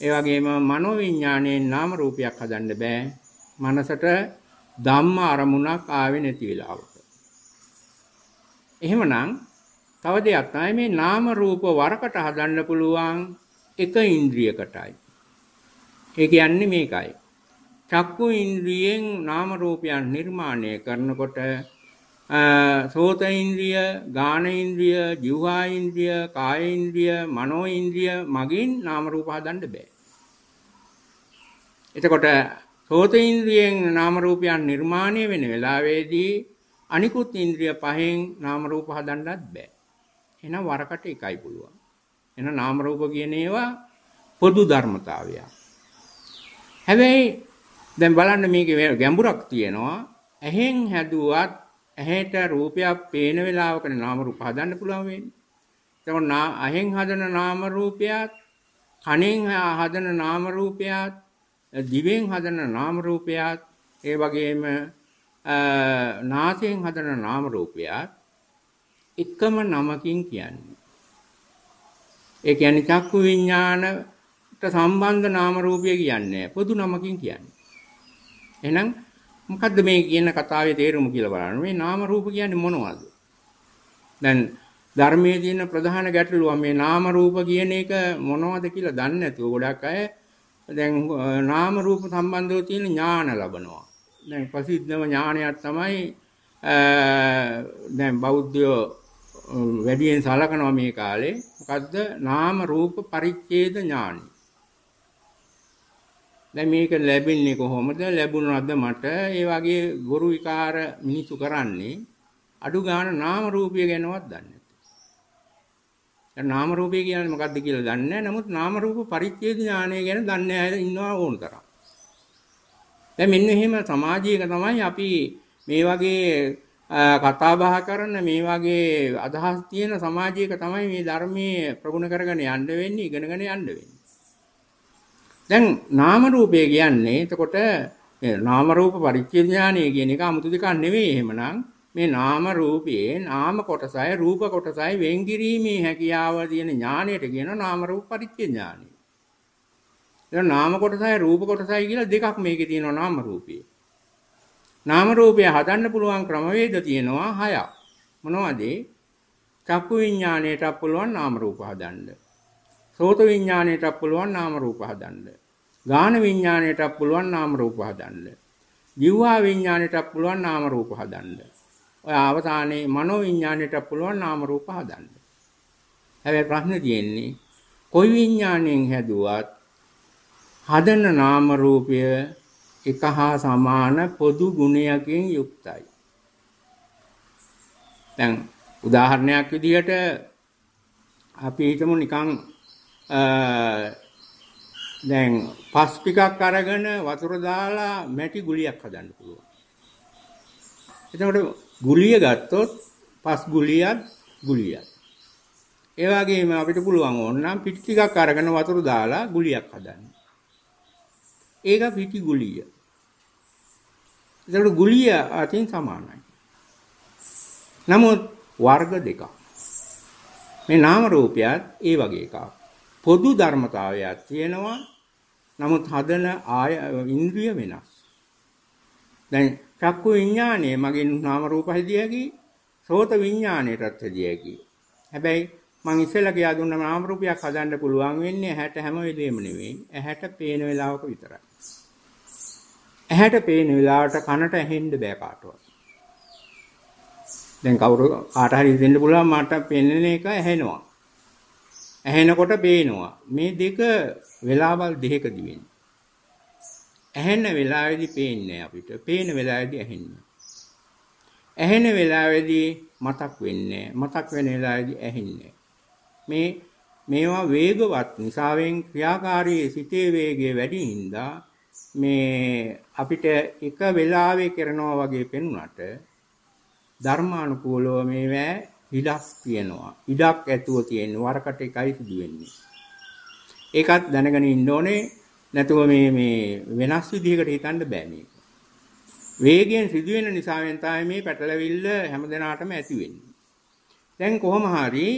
ඒ වගේම මනෝ විඥාණයෙන් නාම රූපයක් හදන්න බෑ. මනසට ධම්ම අරමුණක් ආවේ නැති වෙලාවක. එහෙමනම් තව දෙයක් තමයි මේ නාම රූප වරකට හදන්න පුළුවන් එක ඉන්ද්‍රියකටයි. ඒ කියන්නේ මේකයි. චක්කු ඉන්ද්‍රියෙන් නාම රූපයන් නිර්මාණය කරනකොට සෝත ඉන්ද්‍රිය, ගාන ඉන්ද්‍රිය, ජීවා ඉන්ද්‍රිය, කාය ඉන්ද්‍රිය, මනෝ ඉන්ද්‍රිය මගින් නාම රූප හදන්න බෑ. එතකොට සෝත ඉන්ද්‍රියෙන් නාම රූපයන් නිර්මාණය වෙන වෙලාවේදී අනිකුත් ඉන්ද්‍රිය පහෙන් නාම රූප හදන්නත් බෑ. එහෙනම් වරකට එකයි පුළුවන්. එහෙනම් නාම රූප කියන ඒවා පොදු ධර්මතාවය. හැබැයි දැන් බලන්න මේකේ ගැඹුරක් තියෙනවා. ඇහෙන් හැදුවත් ඇහැට රූපයක් පේන වෙලාවකනේ නාම රූප හදන්න පුළුවන් වෙන්නේ. එතකොට ඇහෙන් හදන නාම රූපයත් කනෙන් හදන නාම රූපයත් දිවෙන් හදන නාම රූපයත් ඒ වගේම නාසයෙන් හදන නාම රූපයත් එකම නමකින් කියන්නේ. ඒ කියන්නේ චක්කු විඥානට සම්බන්ධ නාම රූපය කියන්නේ පොදු නමකින් කියන්නේ. එහෙනම් මොකද්ද මේ කියන කතාවේ තේරුම කියලා බලන්න. මේ නාම රූප කියන්නේ මොනවද? දැන් ධර්මයේ තියෙන ප්‍රධාන ගැටලුව මේ නාම රූප කියන එක මොනවද කියලා දන්නේ නැතුව ගොඩක් අය දැන් නාම රූප සම්බන්ධව තියෙන ඥාන ලබනවා. දැන් ප්‍රසිද්ධම ඥානයක් තමයි දැන් බෞද්ධයෝ වැඩියෙන් සලකනවා මේ කාලේ. මොකද්ද? නාම රූප පරිච්ඡේද ඥානි. දැන් මේක ලැබෙන්නේ කොහොමද? ලැබුණාද මට? ඒ වගේ ගුරු විකාර මිනිසු කරන්නේ අඩු ගන්න නාම රූපය ගැනවත් දන්නේ නැහැ නාම රූපය කියන්නේ මොකද්ද කියලා දන්නේ නැහැ. නමුත් නාම රූප පරිච්ඡේද ඥානය ගැන දන්නේ නැහැ ඉන්නවා ඕන තරම්. දැන් මෙන්න එහෙම සමාජයක තමයි අපි මේ වගේ කතා බහ කරන මේ වගේ අදහස් තියෙන සමාජයක තමයි මේ ධර්මයේ ප්‍රගුණ කරගෙන යන්න වෙන්නේ ඉගෙනගෙන යන්න වෙන්නේ. දැන් නාම රූපය කියන්නේ එතකොට නාම රූප පරිච්ඡේද ඥානය කියන එක 아무තු දෙකක් නෙවෙයි එහෙමනම් මේ නාම රූපයේ නාම කොටසයි රූප කොටසයි වෙන් කිරීමේ හැකියාව තියෙන ඥානයට කියන නාම රූප පරිච්ඡේද ඥානය. දැන් නාම කොටසයි රූප කොටසයි කියලා දෙකක් මේකේ තියෙනවා නාම රූපයේ. නාම රූපය හදන්න පුළුවන් ක්‍රමවේද තියෙනවා හයක්. මොනවද? චක්කු විඥාණයට පුළුවන් නාම රූප හදන්න. සෝත විඥාණයට පුළුවන් නාම රූප හදන්න. ගාන විඥාණයට පුළුවන් නාම රූප හදන්න. ජීවා විඥාණයට පුළුවන් නාම රූප හදන්න. ඔය අවසානයේ මනෝ විඥාණයට පුළුවන් නාම රූප හදන්න. හැබැයි ප්‍රශ්නේ තියෙන්නේ කොයි විඥාණයෙන් හැදුවත් හදන නාම රූපය එක හා සමාන පොදු ගුණයකින් යුක්තයි. දැන් උදාහරණයක් විදිහට අපි හිතමු නිකන් දැන් පස් ටිකක් අරගෙන වතුර දාලා මැටි ගුලියක් හදන්න පුළුවන්. එතකොට ගුලිය ගත්තොත් පස් ගුලියක් ගුලියක්. ඒ වගේම අපිට පුළුවන් ඕනනම් පිටි ටිකක් අරගෙන වතුර දාලා ගුලියක් හදන්න. ඒක පිටි ගුලිය. ඒකට ගුලිය අතින් සමානයි. නමුත් වර්ග දෙකක්. මේ නාම රූපයත් ඒ වගේ එකක්. පොදු ධර්මතාවයක් තියෙනවා. නමුත් හදන ආය ඉන්ද්‍රිය වෙනස්. දැන් චක්කු විඥානයේ මගින් නාම රූප හැදියකි. සෝත විඥානයටත් හැදියකි. හැබැයි මං ඉස්සෙල්ලා කියා දුන්න නාම රූපයක් හදන්න පුළුවන් වෙන්නේ ඇහැට හැම වෙලෙම නෙවෙයි. ඇහැට පේන වෙලාවක විතරයි. ඇහැට පේන වෙලාවට කනට ඇහෙන්න බෑ කාටවත්. දැන් කවුරු කාට හරි දෙන්න පුළුවන් මට පෙන්වන එක ඇහෙනවා. ඇහෙනකොට පේනවා. මේ දෙක වෙලාවල් දෙකකදී වෙන්නේ. ඇහෙන වෙලාවේදී පේන්නේ අපිට. පේන වෙලාවේදී ඇහෙන්නේ. ඇහෙන වෙලාවේදී මතක් වෙන්නේ. මතක් වෙන වෙලාවේදී ඇහෙන්නේ. මේ මේවා වේගවත් නිසාවෙන් ක්‍රියාකාරී සිතේ වේගය වැඩි හින්දා මේ අපිට එක වෙලාවේ කරනවා වගේ පෙනුනට ධර්මානුකූලව මේවැ ඉඩක් තියෙනවා. ඉඩක් ඇතුව තියෙන වරකට එකයි සිදු වෙන්නේ. ඒකත් දැනගෙන ඉන්න ඕනේ. නැතුව මේ මේ වෙනස් විදිහකට හිතන්න බෑ මේක. වේගයෙන් සිදුවෙන නිසාවෙන් තමයි මේ පැටලවිල්ල හැමදෙනාටම ඇති වෙන්නේ. දැන් කොහොම හරි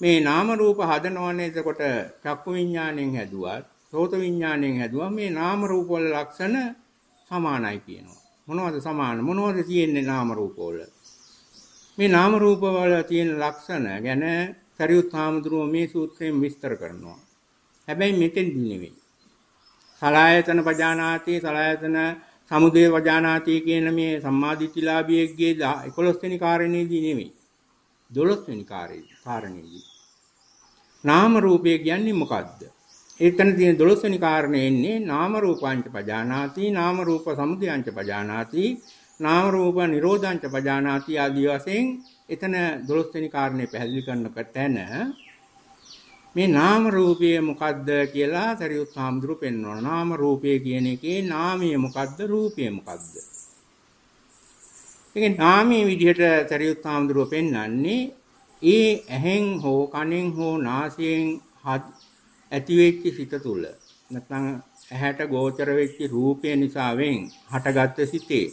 මේ නාම රූප හදනවනේ එතකොට චක්කු විඥාණයෙන් හැදුවත් සෝත විඥාණයෙන් හැදුවා මේ නාම රූප වල ලක්ෂණ සමානයි කියනවා. මොනවද සමාන? මොනවද තියෙන්නේ නාම රූප වල? මේ නාම රූප වල තියෙන ලක්ෂණ ගැන සරියුත් හාමුදුරුව මේ සූත්‍රයෙන් විස්තර කරනවා. හැබැයි මෙතෙන්දි නෙවෙයි. සලායතන පජානාති සලායතන සමුදේ වජානාති කියන මේ සම්මාදිට්ඨිලාභියෙක්ගේ 11 වෙනි කාරණේදී නෙවෙයි. 12 වෙනි කාරණේදී. නාම රූපය කියන්නේ මොකද්ද? එතන තියෙන 12 වෙනි කාරණේ එන්නේ නාම රූපාංච පජානාති නාම රූප සමුදයංච පජානාති නාම රූප නිරෝධංච පජානාති ආදී වශයෙන් එතන 12 වෙනි කාරණේ පැහැදිලි කරනකොට තැන මේ නාම රූපය මොකද්ද කියලා සරියුත් හාමුදුරු පෙන්වනවා. නාම රූපය කියන එකේ නාමය මොකද්ද රූපය මොකද්ද? ඒකේ නාමයේ විදිහට සරියුත් හාමුදුරුව පෙන්වන්නේ ඒ ඇහෙන් හෝ කනෙන් හෝ නාසයෙන් ඇතිවෙච්ච සිත තුල නැත්නම් ඇහැට ගෝචර වෙච්ච රූපය නිසාවෙන් හටගත්ත සිතේ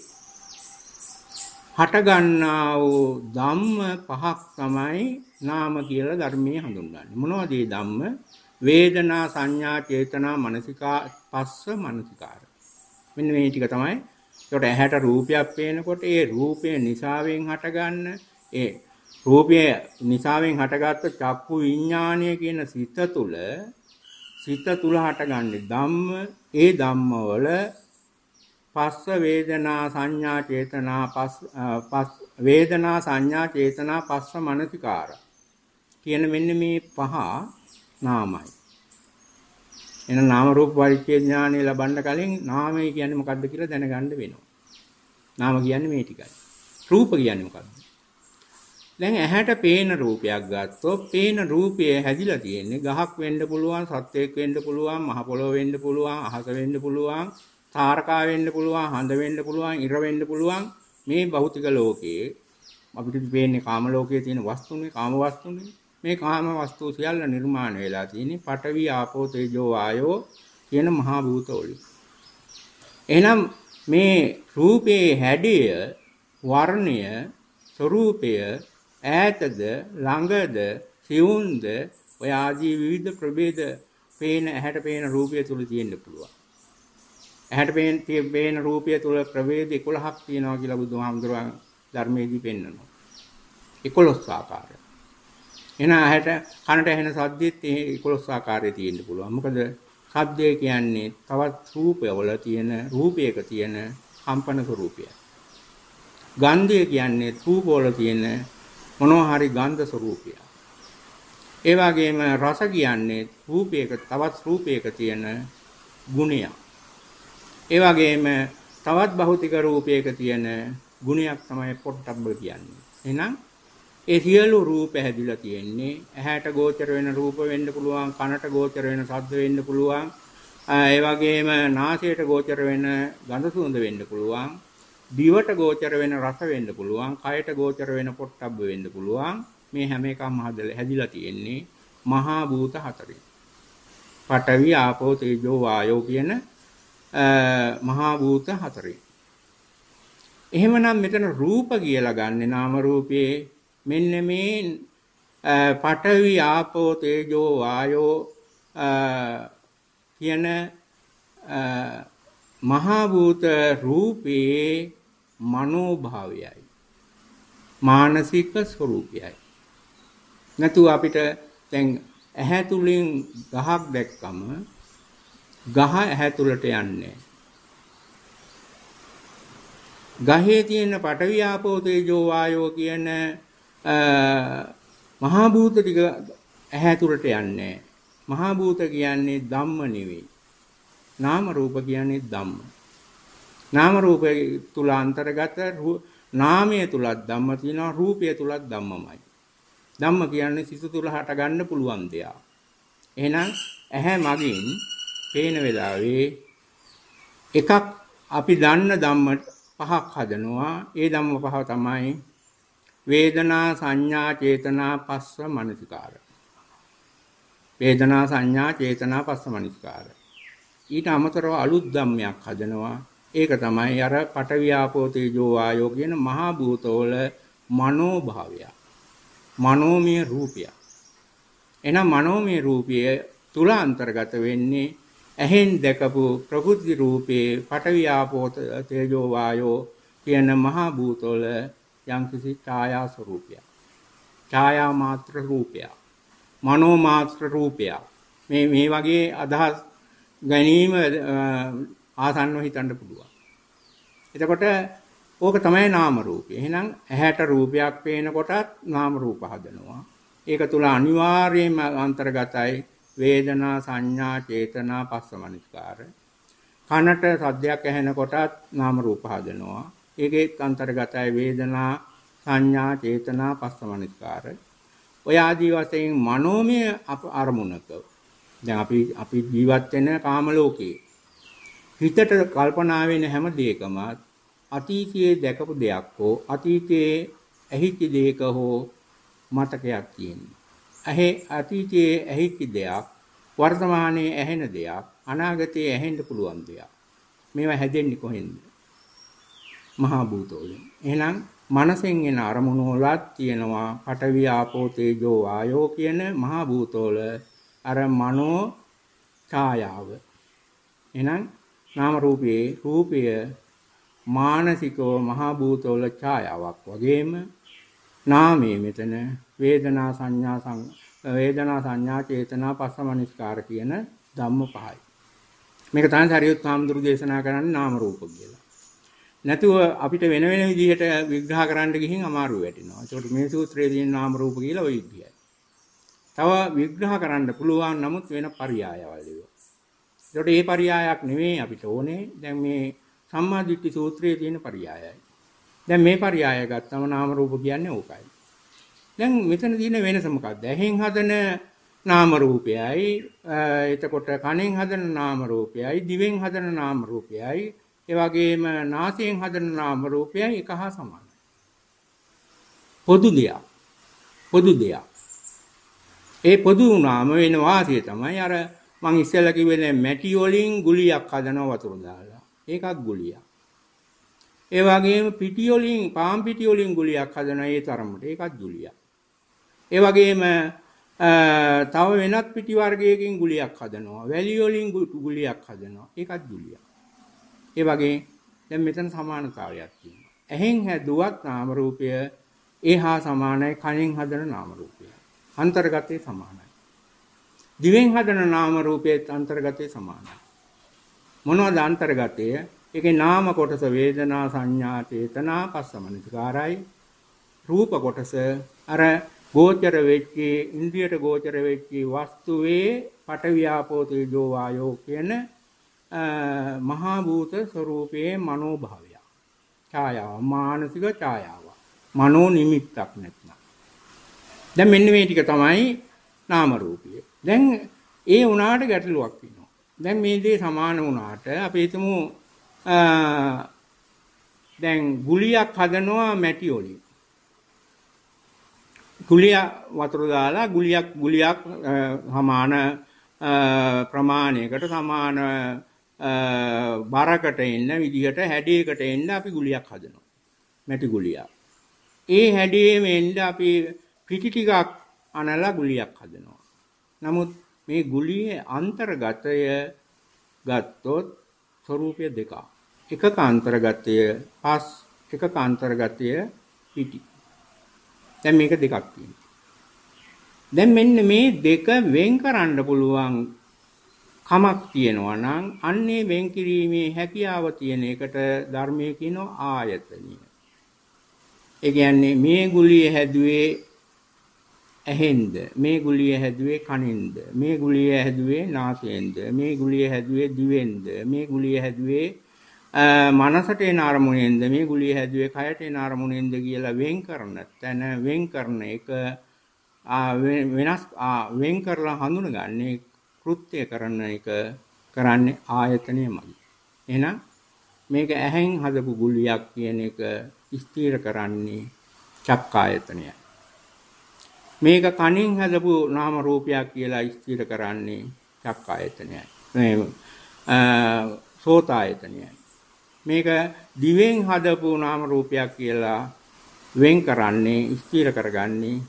හටගන්නා වූ ධම්ම පහක් තමයි නාම කියලා ධර්මයේ හඳුන්වන්නේ. මොනවද මේ ධම්ම? වේදනා සංඥා චේතනා මනසිකා පස්ස මනසිකාර. මෙන්න මේ ටික තමයි. ඒකට ඇහැට රූපයක් පේනකොට ඒ රූපය නිසාවෙන් හටගන්න ඒ රූපය නිසාවෙන් හටගත්ත චක්කු විඥානය කියන සිත තුල සිත තුල හටගන්නේ ධම්ම. ඒ ධම්මවල පස්ස වේදනා සංඥා චේතනා පස් වේදනා සංඥා චේතනා පස්ස මනසිකාර කියන මෙන්න මේ පහ නාමයි. එන නාම රූප පරිච්ඡේද ඥානය ලබන්න කලින් නාමය කියන්නේ මොකද්ද කියලා දැනගන්න වෙනවා. නාම කියන්නේ මේ ටිකයි. රූප කියන්නේ මොකද්ද? දැන් ඇහැට පේන රූපයක් ගත්තොත් පේන රූපය හැදිලා තියෙන්නේ ගහක් වෙන්න පුළුවන් සත්වයක් වෙන්න පුළුවන් මහ පොළොව වෙන්න පුළුවන් අහස වෙන්න පුළුවන් තාරකා වෙන්න පුළුවන් හඳ වෙන්න පුළුවන් ඉර වෙන්න පුළුවන්. මේ භෞතික ලෝකයේ අපිට පේන්නේ කාම ලෝකයේ තියෙන වස්තුනේ කාම වස්තුනේ. මේ කාම වස්තු සියල්ල නිර්මාණය වෙලා තියෙන්නේ පඨවි ආපෝ තේජෝ වායෝ කියන මහා භූත වලින්. එහෙනම් මේ රූපේ හැඩය වර්ණය ස්වરૂපය ඈතද ළඟද සිවුම්ද ඔය ආදී විවිධ ප්‍රභේද පේන ඇහැට පේන රූපය තුල තියෙන්න පුළුවන්. ඇහැට පේන පේන රූපය තුල ප්‍රභේද 11ක් තියෙනවා කියලා බුදුහාමුදුරුවෝ ධර්මයේදී පෙන්නනවා. 11 ආකාරය. එන ඇහැට කනට ඇහෙන සද්දෙත් 11 ආකාරයේ තියෙන්න පුළුවන්. මොකද සද්දය කියන්නේ තවත් රූපවල තියෙන රූපයක තියෙන කම්පන ස්වરૂපය. ගන්ධය කියන්නේ රූපවල තියෙන මොනවා හරි ගන්ධ ස්වરૂපය. ඒ වගේම රස කියන්නේ රූපයක තවත් රූපයක තියෙන ගුණයක්. ඒ වගේම තවත් භෞතික රූපයක තියෙන ගුණයක් තමයි පොට්ටබ්බ කියන්නේ. එහෙනම් ඒ සියලු රූප හැදිලා තියෙන්නේ ඇහැට ගෝචර වෙන රූප වෙන්න පුළුවන් කනට ගෝචර වෙන ශබ්ද වෙන්න පුළුවන් ඒ වගේම නාසයට ගෝචර වෙන ගඳ සුවඳ වෙන්න පුළුවන් දිවට ගෝචර වෙන රස වෙන්න පුළුවන්, කයට ගෝචර වෙන පොට්ටබ්බ වෙන්න පුළුවන්. මේ හැම එකම හැදිලා තියෙන්නේ මහා භූත හතරෙන්. පඨවි, ආපෝ, තේජෝ, වායෝ කියන මහා භූත හතරෙන්. එහෙමනම් මෙතන රූප කියලා ගන්නෙ නාම රූපයේ මෙන්න මේ පඨවි ආපෝ තේජෝ වායෝ කියන මහා භූත රූපේ මනෝභාවයයි. මානසික ස්වરૂපයයි නැතු අපිට දැන් ඇහැ තුලින් ගහක් දැක්කම ගහ ඇහැ තුලට යන්නේ. ගහේ තියෙන පඨවි ආපෝ තේජෝ වායෝ කියන මහා භූත ටික ඇහැ තුලට යන්නේ. මහා භූත කියන්නේ ධම්ම නෙවෙයි. නාම රූප කියන්නේ ධම්ම. නාම රූපය තුල අන්තර්ගත නාමයේ තුලත් ධම්ම තියෙනවා රූපය තුලත් ධම්මමයි. ධම්ම කියන්නේ සිත තුල හට ගන්න පුළුවන් දෙයක්. එහෙනම් ඇහැ මගින් පේන වෙලාවේ එකක් අපි දන්න ධම්ම පහක් හදනවා. ඒ ධම්ම පහ තමයි වේදනා සංඥා චේතනා පස්ස මනසිකාර. වේදනා සංඥා චේතනා පස්ස මනසිකාර. ඊට අමතරව අලුත් ධම්මයක් හදනවා ඒක තමයි අර පඨවි ආපෝ තේජෝ වායෝ කියන මහා භූතවල මනෝභාවය මනෝමය රූපය එහෙනම් මනෝමය රූපය තුල අන්තර්ගත වෙන්නේ ඇහෙන් දැකපු ප්‍රකෘති රූපේ පඨවි ආපෝ තේජෝ වායෝ කියන මහා භූතවල යම්කිසි ඡායා ස්වરૂපයක්. ඡායා මාත්‍ර රූපයක්. මනෝ මාත්‍ර රූපයක්. මේ මේ වගේ අදහස් ගැනීම ආසන්නව හිතන්න පුළුවන්. එතකොට ඕක තමයි නාම රූපය. එහෙනම් ඇහැට රූපයක් පේන කොටත් නාම රූප හදනවා. ඒක තුල අනිවාර්යයෙන්ම අන්තර්ගතයි වේදනා සංඥා චේතනා පස්සමනිස්කාර. කනට සද්දයක් ඇහෙන කොටත් නාම රූප හදනවා. ඒකේ අන්තර්ගතයි වේදනා සංඥා චේතනා පස්සමනිස්කාර. ඔය ආදී වශයෙන් මනෝමය අරමුණක දැන් අපි අපි ජීවත් වෙන කාම ලෝකේ හිතට කල්පනා වෙන හැම දෙයකම අතීතයේ දැකපු දෙයක් හෝ අතීතයේ ඇහිච්ච දෙයක හෝ මතකයක් තියෙනවා. ඇහි අතීතයේ ඇහිච්ච දෙයක් වර්තමානයේ ඇහෙන දෙයක් අනාගතයේ ඇහෙන්න පුළුවන් දෙයක්. මේවා හැදෙන්නේ කොහෙන්ද? මහා භූතෝලෙන්. එහෙනම් මනසෙන් එන අරමුණු වලත් තියෙනවා පඨවි ආපෝ තේජෝ වායෝ කියන මහා භූතෝල අර මනෝ ඡායාව. එහෙනම් නාම රූපයේ රූපය මානසිකව මහා භූතෝල ඡායාවක් වගේම නාමයේ මෙතන වේදනා සංඥා වේදනා සංඥා චේතනා පස්සමනිස්කාර කියන ධම්ම පහයි. මේක තමයි හරියුත් හාමුදුරු දේශනා කරන්නේ නාම රූප කියලා. නැතුව අපිට වෙන වෙන විදිහට විග්‍රහ කරන්න ගිහින් අමාරු වෙටිනවා. ඒකට මේ සූත්‍රයේ තියෙන නාම රූප කියලා ওই විදිහයි. තව විග්‍රහ කරන්න පුළුවන් නමුත් වෙන පරයයවල් ඒවා. ඒකට මේ පරයයක් නෙවෙයි අපිට ඕනේ. දැන් මේ සම්මාදිට්ඨි සූත්‍රයේ තියෙන පරයයයි. දැන් මේ පරයය ගත්තම නාම රූප කියන්නේ ඕකයි. දැන් මෙතන තියෙන වෙනස මොකක්ද? ඇහෙන් හදන නාම රූපයයි එතකොට කනෙන් හදන නාම රූපයයි දිවෙන් හදන නාම රූපයයි ඒ වගේම නාසයෙන් හදන නාම රූපයයි එක හා සමානයි. පොදු දෙයක්. පොදු දෙයක්. ඒ පොදු නාම වෙන වාසිය තමයි අර මං ඉස්සෙල්ලා කිව්වේ මැටි වලින් ගුලියක් හදනවා වතුර දාලා. ඒකත් ගුලියක්. ඒ වගේම පිටි වලින් පාන් පිටි වලින් ගුලියක් හදනවා ඒ තරමට. ඒකත් ගුලියක්. ඒ වගේම තව වෙනත් පිටි වර්ගයකින් ගුලියක් හදනවා. වැලි වලින් ගුලියක් හදනවා. ඒකත් ගුලියක්. ඒ වගේ දැන් මෙතන සමානතාවයක් තියෙනවා. ඇහෙන් හැදුවත් නාම රූපය ඒහා සමානයි කනෙන් හදන නාම රූපය. අන්තර්ගතේ සමානයි. දිවෙන් හදන නාම රූපයේ අන්තර්ගතේ සමානයි. මොනවද අන්තර්ගතය? ඒකේ නාම කොටස වේදනා සංඥා චේතනා පස්සමනිකාරයි. රූප කොටස අර ගෝචර වෙච්චි ඉන්ද්‍රියට ගෝචර වෙච්චි වස්තුවේ පටවියාපෝ තේජෝ වායෝ කියන මහා භූත ස්වરૂපයේ මනෝභාවය. ඡායාව මානසික ඡායාව. මනෝ නිමිත්තක් නැත්නම්. දැන් මෙන්න මේ ටික තමයි නාම රූපය. දැන් ඒ උනාට ගැටලුවක් වෙනවා. දැන් මේ දේ සමාන වුණාට අපි හිතමු දැන් ගුලියක් හදනවා මැටි වලින්. ගුලිය වතුර දාලා ගුලියක් ගුලියක් සමාන ප්‍රමාණයකට සමාන බරකට එන්න විදිහට හැඩයකට එන්න අපි ගුලියක් හදනවා. මැටි ගුලියක්. ඒ හැඩයේම එන්න අපි පිටි ටිකක් අනලා ගුලියක් හදනවා. නමුත් මේ ගුලියේ අන්තර්ගතය ගත්තොත් ස්වરૂපය දෙකක්. එකක අන්තර්ගතය පස් එකක අන්තර්ගතය පිටි. දැන් මේක දෙකක් තියෙනවා. දැන් මෙන්න මේ දෙක වෙන් කරන්න පුළුවන් කමක් තියෙනවා නම් අන්නේ වෙන් කිරීමේ හැකියාව තියෙන එකට ධර්මයේ කියනවා ආයතනිය. ඒ කියන්නේ මේ ගුලිය හැදුවේ ඇහෙන්ද? මේ ගුලිය හැදුවේ කනින්ද? මේ ගුලිය හැදුවේ නාසයෙන්ද? මේ ගුලිය හැදුවේ දිවෙන්ද? මේ ගුලිය හැදුවේ මනසට එන අරමුණෙන්ද? මේ ගුලිය හැදුවේ කයට එන අරමුණෙන්ද කියලා වෙන් කරන තැන වෙන් කරන එක වෙනස් වෙන් කරලා හඳුනගන්නේ කෘත්‍ය කරන එක කරන්නේ ආයතනයමයි. එහෙනම් මේක ඇහෙන් හදපු ගුලියක් කියන එක ස්ථිර කරන්නේ චක්කායතනයයි. මේක කනින් හදපු නාම රූපයක් කියලා ස්ථිර කරන්නේ චක්කායතනයයි. මේ සෝතායතනයයි. මේක දිවෙන් හදපු නාම රූපයක් කියලා වෙන් කරන්නේ ස්ථිර කරගන්නේ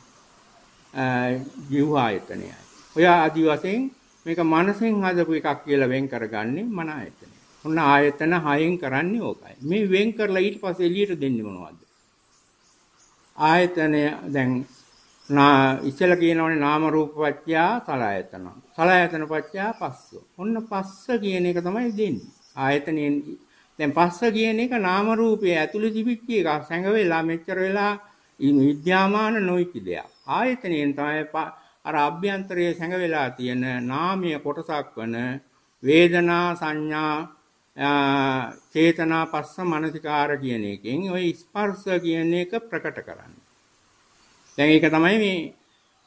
ජීවායතනයයි. ඔය ආදි වශයෙන් මේක මනසෙන් හදපු එකක් කියලා වෙන් කරගන්නේ මන ආයතනය. ඔන්න ආයතන හයෙන් කරන්නේ ඕකයි. මේ වෙන් කරලා ඊට පස්සේ එළියට දෙන්නේ මොනවද? ආයතනය දැන් නා ඉස්සෙල්ලා කියනවනේ නාම රූප පත්‍යා සලආයතන. සලආයතන පත්‍යා පස්ස. ඔන්න පස්ස කියන එක තමයි දෙන්නේ. ආයතනෙන් දැන් පස්ස කියන එක නාම රූපයේ ඇතුළේ තිබිච්ච එක සැඟ වෙලා මෙච්චර වෙලා විද්‍යාමාන නොයිති දෙයක්. ආයතනයෙන් තමයි අර අභ්‍යන්තරයේ සැඟ වෙලා තියෙන නාමීය කොටසක් වන වේදනා සංඥා චේතනා පස්ස මනසිකාර කියන එකෙන් ওই ස්පර්ශ කියන එක ප්‍රකට කරන්නේ. දැන් ඒක තමයි මේ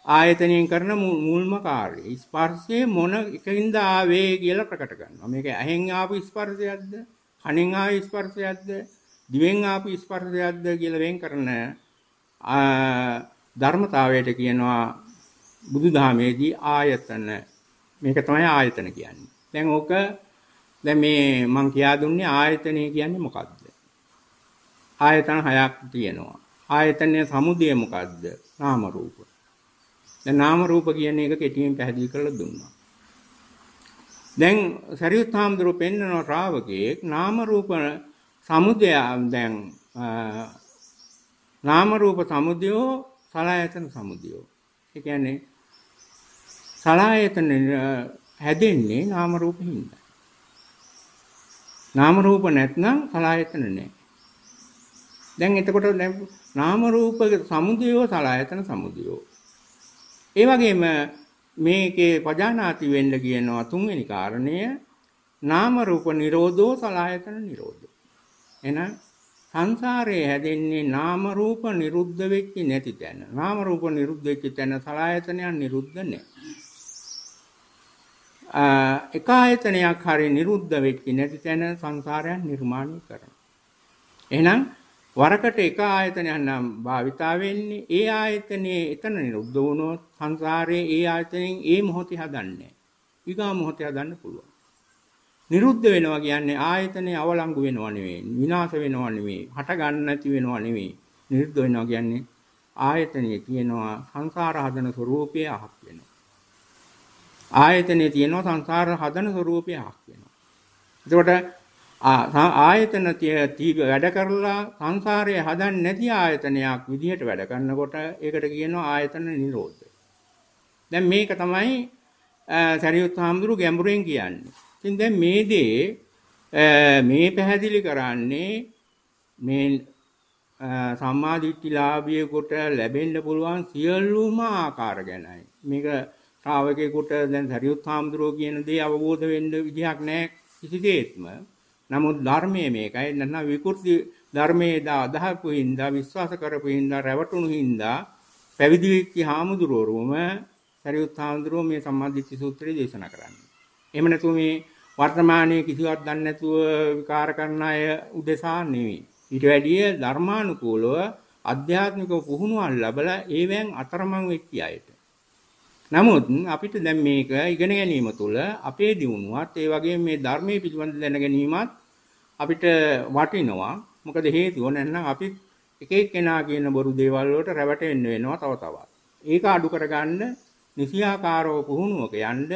ආයතනයෙන් කරන මුල්ම කාර්යය. ස්පර්ශයේ මොන එකින්ද ආවේ කියලා ප්‍රකට කරනවා. මේක ඇහෙන් ආපු ස්පර්ශයක්ද? කනෙන් ආපු ස්පර්ශයක්ද? දිවෙන් ආපු ස්පර්ශයක්ද කියලා වෙන් කරන ධර්මතාවයට කියනවා බුදුදහමේදී ආයතන. මේක තමයි ආයතන කියන්නේ. දැන් ඕක දැන් මේ මම කියා දුන්නේ ආයතනය කියන්නේ මොකක්ද? ආයතන හයක් තියෙනවා. ආයතනයේ සමුදය මොකද්ද? නාම රූප. දැන් නාම රූප කියන එක කෙටියෙන් පැහැදිලි කරලා දුන්නා. දැන් සරියුත් හාමුදුරුව පෙන්නන ශ්‍රාවකෙක් නාම රූප සමුදය දැන් නාම රූප සමුදයෝ සලආයතන සමුදයෝ. ඒ කියන්නේ සලආයතන හැදෙන්නේ නාම රූප හින්දා. නාම රූප නැත්නම් සලආයතන නැහැ. දැන් එතකොට නාම රූප සමුදයෝ සලආයතන සමුදයෝ. ඒ වගේම මේකේ පජානාති වෙන්න කියනවා තුන්වෙනි කාරණය නාම රූප නිරෝධෝ සලආයතන නිරෝධෝ. එහෙනම් සංසාරයේ හැදෙන්නේ නාම රූප නිරුද්ධ වෙච්ච නැති තැන. නාම රූප නිරුද්ධ වෙච්ච තැන සලආයතනයන් නිරුද්ධ නැහැ. එක ආයතනයක් හරි නිරුද්ධ වෙච්ච නැති තැන සංසාරයන් නිර්මාණය කරනවා. එහෙනම් වරකට එක ආයතනයක් නම් භාවිතා වෙන්නේ ඒ ආයතනයේ එතන නිරුද්ධ වුණොත් සංසාරයේ ඒ ආයතනයෙන් ඒ මොහොතේ හදන්නේ. ඊගා මොහොතේ හදන්න පුළුවන්. නිරුද්ධ වෙනවා කියන්නේ ආයතනේ අවලංගු වෙනවා නෙවෙයි විනාශ වෙනවා නෙවෙයි හට ගන්න නැති වෙනවා නෙවෙයි නිරුද්ධ වෙනවා කියන්නේ ආයතනයේ තියෙනවා සංසාර හදන ස්වરૂපය අහක් වෙනවා ආයතනයේ තියෙනවා සංසාර හදන ස්වરૂපය අහක් වෙනවා එතකොට ආයතන වැඩ කරලා සංසාරයේ හදන්නේ නැති ආයතනයක් විදිහට වැඩ කරනකොට ඒකට කියනවා ආයතන නිරෝධය දැන් මේක තමයි සරියුත් හාමුදුරු ගැඹුරෙන් කියන්නේ ඉතින් දැන් මේ දේ මේ පැහැදිලි කරන්නේ මේ සම්මාදිට්ඨිලාභියෙකුට ලැබෙන්න පුළුවන් සියලුම ආකාර ගැනයි. මේක ශ්‍රාවකයෙකුට දැන් සරියුත් හාමුදුරුවෝ කියන දේ අවබෝධ වෙන්න විදිහක් නැහැ කිසිසේත්ම. නමුත් ධර්මයේ මේකයි නැත්නම් විකෘති ධර්මයේ දා අදහපු හින්දා විශ්වාස කරපු හින්දා රැවටුණු හින්දා පැවිදි වෙච්ච හාමුදුරුවෝම සරියුත් හාමුදුරුවෝ මේ සම්මාදිට්ඨි සූත්‍රය දේශනා කරන්නේ. එහෙම නැතුව මේ වර්තමානයේ කිසිවක් දන්නේ නැතුව විකාර කරන අය උදෙසා නෙවෙයි. ඊට වැඩිය ධර්මානුකූලව අධ්‍යාත්මික පුහුණුවක් ලැබලා ඒවෙන් අතරමං වෙච්ච අයට. නමුත් අපිට දැන් මේක ඉගෙන ගැනීම තුළ අපේ දියුණුවත් ඒ වගේම මේ ධර්මයේ පිළිබඳ දැන ගැනීමත් අපිට වටිනවා. මොකද හේතුව නැත්නම් අපි එක එක්කෙනා කියන බොරු දේවල් වලට රැවටෙන්න වෙනවා තව තවත්. ඒක අඩු කරගන්න නිසියාකාරව පුහුණුවක යන්න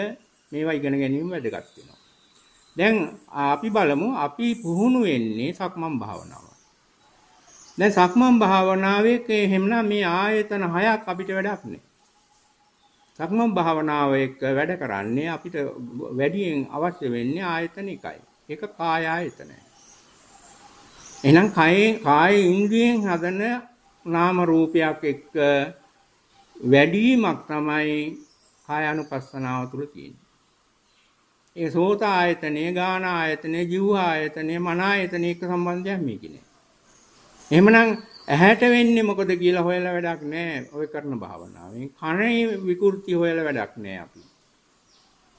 මේවා ඉගෙන ගැනීම වැදගත් වෙනවා. දැන් අපි බලමු අපි පුහුණු වෙන්නේ සක්මන් භාවනාව. දැන් සක්මන් භාවනාවේ එහෙමනම් මේ ආයතන හයක් අපිට වැඩක් නෑ. සක්මන් භාවනාව එක්ක වැඩ කරන්නේ අපිට වැඩියෙන් අවශ්‍ය වෙන්නේ ආයතන එකයි. ඒක කාය ආයතනයි. එහෙනම් කායේ කාය ඉන්ද්‍රියෙන් හදන නාම රූපයක් එක්ක වැඩිවීමක් තමයි කාය අනුපස්සනාව තුළ තියෙන්නේ. ඒ සෝත ආයතනේ, ගාන ආයතනේ, ජීව ආයතනේ, මන ආයතනේ එක්ක සම්බන්ධයක් මේකේ නෑ. එහෙමනම් ඇහැට වෙන්නේ මොකද කියලා හොයලා වැඩක් නෑ ඔය කරන භාවනාවෙන්. කනේ විකෘති හොයලා වැඩක් නෑ අපි.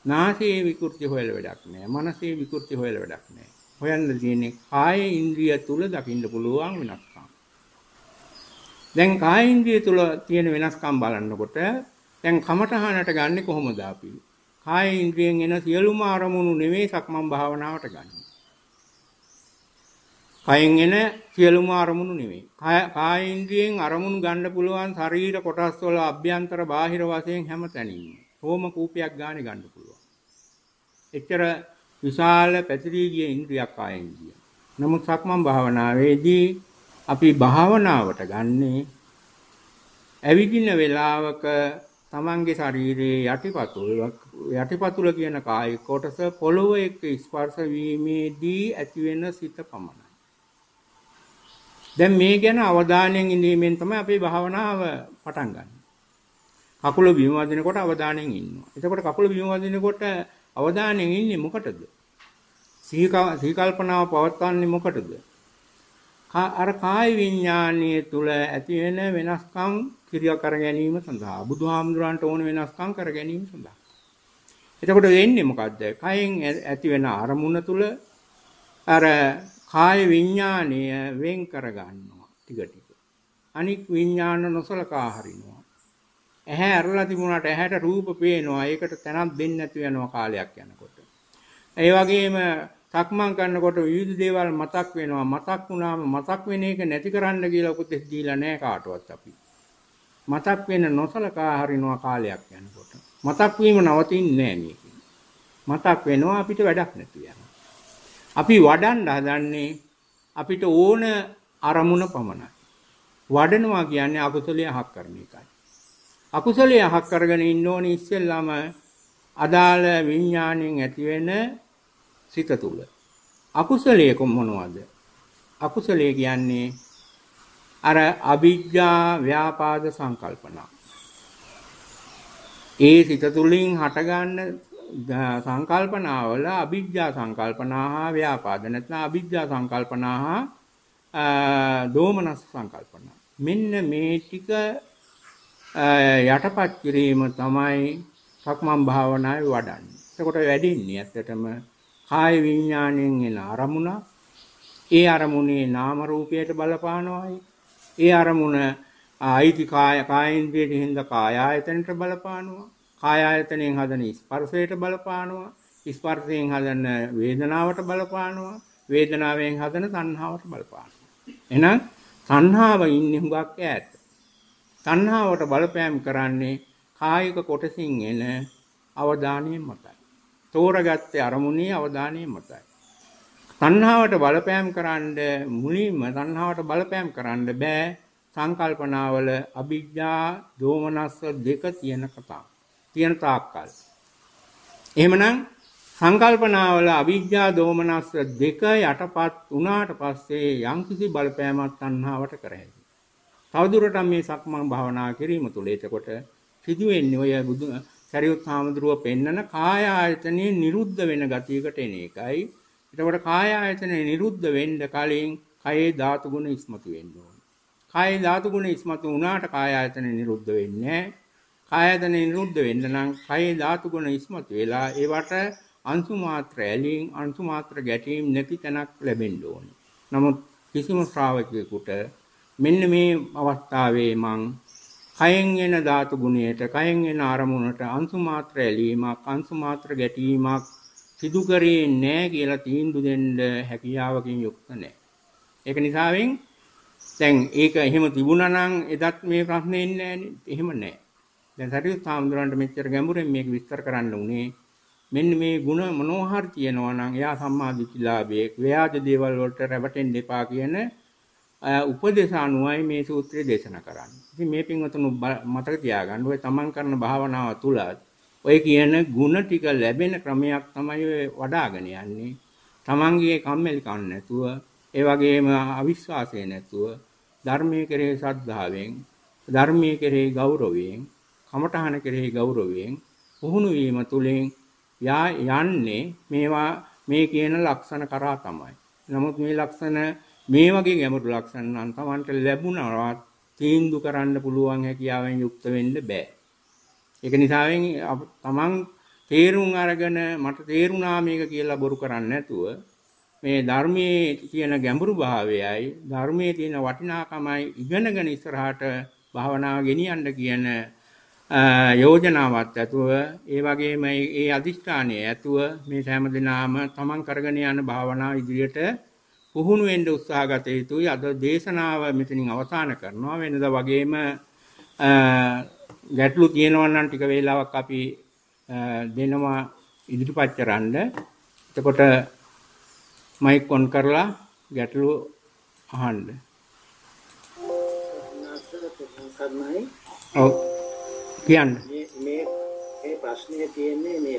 නාසයේ විකෘති හොයලා වැඩක් නෑ. මනසේ විකෘති හොයලා වැඩක් නෑ. හොයන්න තියෙන්නේ කාය ඉන්ද්‍රිය තුල දකින්න පුළුවන් වෙනස්කම්. දැන් කාය ඉන්ද්‍රිය තුල තියෙන වෙනස්කම් බලනකොට දැන් කමඨහනට ගන්නෙ කොහොමද අපි? කාය ඉන්ද්‍රියෙන් එන සියලුම අරමුණු නෙවෙයි සක්මන් භාවනාවට ගන්න. කයෙන් එන සියලුම අරමුණු නෙවෙයි. කාය ඉන්ද්‍රියෙන් අරමුණු ගන්න පුළුවන් ශරීර කොටස් වල අභ්‍යන්තර බාහිර වශයෙන් හැම තැනින්ම. රෝම කූපයක් ගානේ ගන්න පුළුවන්. එච්චර විශාල පැතිරී ගිය ඉන්ද්‍රියක් කාය ඉන්ද්‍රිය. නමුත් සක්මන් භාවනාවේදී අපි භාවනාවට ගන්නේ ඇවිදින වේලාවක තමන්ගේ ශරීරයේ යටිපතුල යටිපතුල කියන කාය කොටස පොළොව එක්ක ස්පර්ශ වීමේදී ඇතිවෙන සිත පමණයි. දැන් මේ ගැන අවධානයෙන් ඉඳීමෙන් තමයි අපේ භාවනාව පටන් ගන්න. කකුල බිම වදිනකොට අවධානයෙන් ඉන්නවා. එතකොට කකුල බිම වදිනකොට අවධානයෙන් ඉන්නේ මොකටද? සිහි කල්පනාව පවත්වන්නේ මොකටද? අර කාය විඥානීය තුල ඇති වෙන වෙනස්කම් ක්‍රියා කර ගැනීම සඳහා බුදුහාමුදුරන්ට ඕන වෙනස්කම් කර ගැනීම සඳහා. එතකොට වෙන්නේ මොකද්ද? කයෙන් ඇති වෙන අරමුණ තුල අර කාය විඥානය වෙන් කර ගන්නවා ටික ටික. අනික් විඥාන නොසලකා හරිනවා. ඇහැ අරලා තිබුණාට ඇහැට රූප පේනවා. ඒකට තැනක් දෙන්නේ නැතු වෙනවා කාලයක් යනකොට. ඒ වගේම සක්මන් කරනකොට විවිධ දේවල් මතක් වෙනවා. මතක් වුණාම මතක් වෙන එක නැති කරන්න කියලා උපදෙස් දීලා නැහැ කාටවත් අපි. මතක් වෙන නොසලකා හරිනවා කාලයක් යනකොට. මතක් වීම නවතින්නේ නැහැ මතක් වෙනවා අපිට වැඩක් නැතු යනවා. අපි වඩන්න හදන්නේ අපිට ඕන අරමුණ පමණයි. වඩනවා කියන්නේ අකුසලයේ හක් කරන එකයි. අකුසලයේ හක් කරගෙන ඉන්න ඕනේ ඉස්සෙල්ලාම අදාළ විඥාණයෙන් ඇති වෙන සිත තුල. අකුසලයේ මොනවද? අකුසලයේ කියන්නේ අර අවිජ්ජා ව්‍යාපාද සංකල්පනා. ඒ සිත තුලින් හටගන්න සංකල්පනාවල අවිජ්ජා සංකල්පනා හා ව්‍යාපාද නැත්නම් අවිජ්ජා සංකල්පනා හා දෝමනස් සංකල්පනා. මෙන්න මේ ටික යටපත් කිරීම තමයි සක්මන් භාවනාවේ වඩන්නේ. එතකොට වැඩින්නේ ඇත්තටම කාය විඥාණයෙන් එන අරමුණ ඒ අරමුණේ නාම රූපයට බලපානවායි. ඒ අරමුණ ආයිති කාය කායින්ද්‍රියට හින්ද කාය ආයතනට බලපානවා. කාය ආයතනයෙන් හදන ස්පර්ශයට බලපානවා. ස්පර්ශයෙන් හදන වේදනාවට බලපානවා. වේදනාවෙන් හදන තණ්හාවට බලපානවා. එහෙනම් තණ්හාව ඉන්නේ හුඟක් ඈත. තණ්හාවට බලපෑම් කරන්නේ කායික කොටසින් එන අවධානය මතයි. තෝරගත්තේ අරමුණේ අවධානය මතයි. තණ්හාවට බලපෑම් කරන්න මුලින්ම තණ්හාවට බලපෑම් කරන්න බෑ සංකල්පනාවල අභිජ්ජා දෝමනස්ස දෙක තියෙන කතාව. තියෙන තාක්කල්. එහෙමනම් සංකල්පනාවල අවිජ්ජා දෝමනස්ස දෙක යටපත් වුණාට පස්සේ යම්කිසි බලපෑමක් තණ්හාවට කර හැකියි. තවදුරටත් මේ සක්මන් භාවනා කිරීම තුළ එතකොට සිදුවෙන්නේ ඔය බුදු සරියුත් හාමුදුරුව පෙන්නන කාය ආයතනයේ නිරුද්ධ වෙන ගතියකට එන එකයි. එතකොට කාය ආයතනයේ නිරුද්ධ වෙන්න කලින් කයේ ධාතු ගුණ ඉස්මතු වෙන්න ඕන. කායේ ධාතු ගුණ ඉස්මතු වුණාට කාය ආයතනය නිරුද්ධ වෙන්නේ නැහැ. කායදන නිරුද්ධ වෙන්න නම් කයේ ධාතු ගුණ ඉස්මතු වෙලා ඒවට අංශු මාත්‍ර ඇලීම් අංශු මාත්‍ර ගැටීම් නැති තැනක් ලැබෙන්න ඕනේ. නමුත් කිසිම ශ්‍රාවකයෙකුට මෙන්න මේ අවස්ථාවේ මං කයෙන් එන ධාතු ගුණයට කයෙන් එන අරමුණට අංශු මාත්‍ර ඇලීමක් අංශු මාත්‍ර ගැටීමක් සිදු කරේ නැහැ කියලා තීන්දුව දෙන්න හැකියාවකින් යුක්ත නැහැ. ඒක නිසාවෙන් දැන් ඒක එහෙම තිබුණා නම් එදත් මේ ප්‍රශ්නේ ඉන්නේ එහෙම නැහැ. දැන් සරියුත් හාමුදුරන්ට මෙච්චර ගැඹුරෙන් මේක විස්තර කරන්න උනේ මෙන්න මේ ಗುಣ මොනෝහරි තියෙනවා නම් එයා සම්මාදිට්ඨිලාභයේ ව්‍යාජ දේවල් වලට රැවටෙන්න එපා කියන උපදේශ අනුවයි මේ සූත්‍රය දේශනා කරන්නේ. ඉතින් මේ පින්වතුන් මතක තියාගන්න ඔය තමන් කරන භාවනාව තුලත් ඔය කියන ಗುಣ ටික ලැබෙන ක්‍රමයක් තමයි ඔය වඩ아가න යන්නේ. තමන්ගේ කම්මැලිකම් නැතුව, ඒ වගේම අවිශ්වාසය නැතුව ධර්මයේ කෙරෙහි ශ්‍රද්ධාවෙන්, ධර්මයේ කෙරෙහි ගෞරවයෙන්, කමඨහන කෙරෙහි ගෞරවයෙන් පුහුණු වීම තුළින් යන්නේ මේවා මේ කියන ලක්ෂණ කරා තමයි. නමුත් මේ ලක්ෂණ මේ වගේ ගැඹුරු ලක්ෂණ නම් Tamanට ලැබුණාවත් තීන්දුව කරන්න පුළුවන් හැකියාවෙන් යුක්ත වෙන්න බෑ. ඒක නිසාවෙන් Taman තේරුම් අරගෙන මට තේරුණා මේක කියලා බොරු කරන්නේ නැතුව මේ ධර්මයේ තියෙන ගැඹුරු භාවයයි ධර්මයේ තියෙන වටිනාකමයි ඉගෙනගෙන ඉස්සරහට භාවනාව ගෙනියන්න කියන යෝජනාවක් ඇතුව ඒ වගේම ඒ අදිෂ්ඨානය ඇතුව මේ හැම දිනාම තමන් කරගෙන යන භාවනාව ඉදිරියට පුහුණු වෙන්න උත්සාහ ගත යුතුයි. අද දේශනාව මෙතනින් අවසන් කරනවා. වෙනදා වගේම ගැටලු තියෙනවා නම් ටික වේලාවක් අපි දෙනවා ඉදිරිපත් කරන්න. එතකොට මයික් ඔන් කරලා ගැටලු අහන්න. ඔව් කියන්න. මේ මේ ප්‍රශ්නේ තියෙන්නේ මේ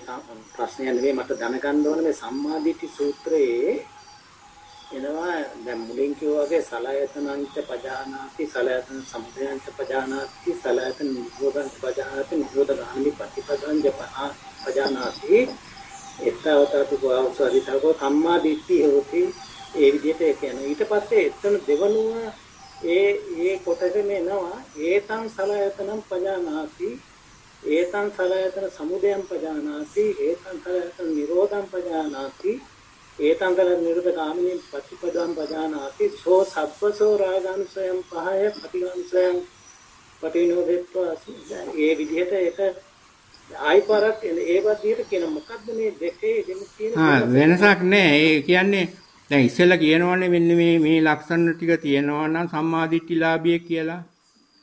ප්‍රශ්නය නෙවෙයි මට දැනගන්න ඕනේ මේ සම්මාදිට්ඨි සූත්‍රයේ එනවා. දැන් මුලින් කිව්වා වගේ සලයතනංච පජානාති සලයතන සම්පයංච පජානාති සලයතන නිරෝධං පජානාති නිරෝධ ගාමි ප්‍රතිපදං ජපා පජානාති එත්තවතතු ගෝවසරිතකෝ සම්මා දිට්ඨි හොති. ඒ විදිහට ඒ කියන්නේ. ඊට පස්සේ එතන දෙවනුව ඒ ඒ කොටගෙන එනවා. ඒතං සලයතනම් පජානාති ඒතං සලයතන සමුදයං පජානාති ඒතං සලයතන නිරෝධං පජානාති. ඒතංගල නිරුද්ධ ගාමිනී ප්‍රතිපදම් පජානාති සෝ සබ්බසෝ රාගානුසයම් පහය ප්‍රතිගානුසයම් පටිනෝදෙත්වා ඒ විදිහට ඒක ආයිපාරක් ඒ වදියට කියන මොකද්ද මේ දෙකේ වෙනසක් නෑ. ඒ කියන්නේ දැන් ඉස්සෙල්ලා කියනවනේ මෙන්න මේ මේ ලක්ෂණ ටික තියෙනවා නම් සම්මාදිට්ඨිලාභිය කියලා.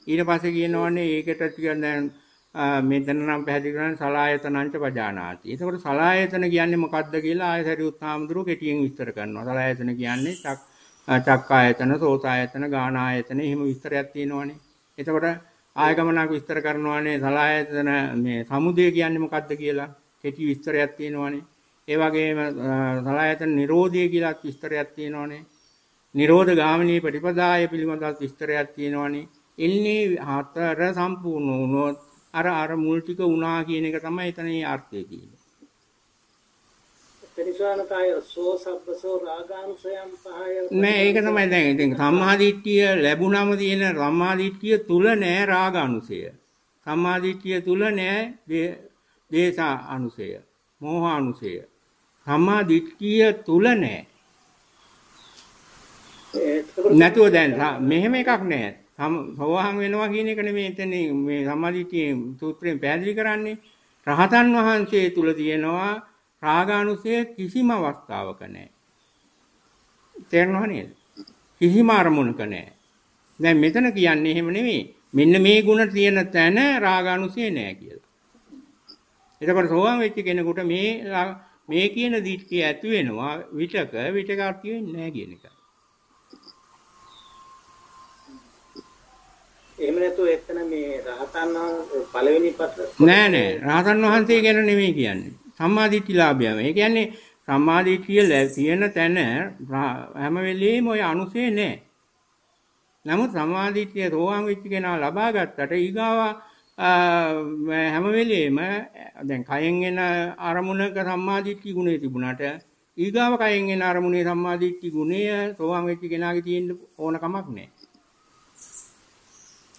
ඊට පස්සේ කියනවනේ ඒකට ටික දැන් මෙතන නම් පැහැදිලි කරන්නේ සලායතනංච පජානාති. එතකොට සලායතන කියන්නේ මොකක්ද කියලා ආය සරියුත් හාමුදුරුවෝ කෙටියෙන් විස්තර කරනවා. සලායතන කියන්නේ චක් චක්කායතන, සෝතායතන, ගානායතන එහෙම විස්තරයක් තියෙනවනේ. එතකොට ආය ගමනක් විස්තර කරනවානේ සලායතන මේ සමුදය කියන්නේ මොකක්ද කියලා කෙටි විස්තරයක් තියෙනවනේ. ඒ වගේම සලායතන නිරෝධය කියලා විස්තරයක් තියෙනවනේ. නිරෝධ ගාමිනී ප්‍රතිපදාය පිළිබඳව විස්තරයක් තියෙනවනේ. ඉන්නේ හතර සම්පූර්ණ වුණොත් අර අර මුල් ටික වුණා කියන එක තමයි එතනේ අර්ථය කියන්නේ. නෑ ඒක තමයි දැන් ඉතින් සම්මාදිට්ඨිය ලැබුණම තියෙන සම්මාදිට්ඨිය තුල නෑ රාග අනුසය. සම්මාදිට්ඨිය තුල නෑ දේශ අනුසය. මෝහ අනුසය. සම්මාදිට්ඨිය තුල නෑ. නැතුව දැන් මෙහෙම එකක් නෑ. සෝවාන් වෙනවා කියන එක නෙමෙයි එතන මේ සම්මාදිටියේ සූත්‍රයෙන් පැහැදිලි කරන්නේ. රහතන් වහන්සේ තුල තියෙනවා රාගානුසය කිසිම අවස්ථාවක නැහැ. තේරෙනව නේද? කිසිම අරමුණක නැහැ. දැන් මෙතන කියන්නේ එහෙම නෙමෙයි. මෙන්න මේ ಗುಣ තියෙන තැන රාගානුසය නැහැ කියලා. එතකොට සෝවාන් වෙච්ච කෙනෙකුට මේ මේ කියන දිට්ඨිය ඇති වෙනවා විතක විතක ඇති වෙන්නේ නැහැ කියන එකයි. එහෙම නැතුව එතන මේ රහතන් පළවෙනි පත නෑ නෑ රහතන් වහන්සේ ගැන නෙමෙයි කියන්නේ. සම්මාදිට්ඨිලාභයම. ඒ කියන්නේ සම්මාදිට්ඨිය තියෙන තැන හැම වෙලෙම ওই අනුසේ නෑ. නමුත් සම්මාදිට්ඨිය රෝහන් වෙච්ච කෙනා ලබා ගත්තට ඊගාව හැම වෙලෙම දැන් කයෙන් එන අරමුණක සම්මාදිට්ඨි ගුණය තිබුණාට ඊගාව කයෙන් එන අරමුණේ සම්මාදිට්ඨි ගුණය රෝහන් වෙච්ච කෙනාගේ තියෙන්න ඕන කමක් නෑ.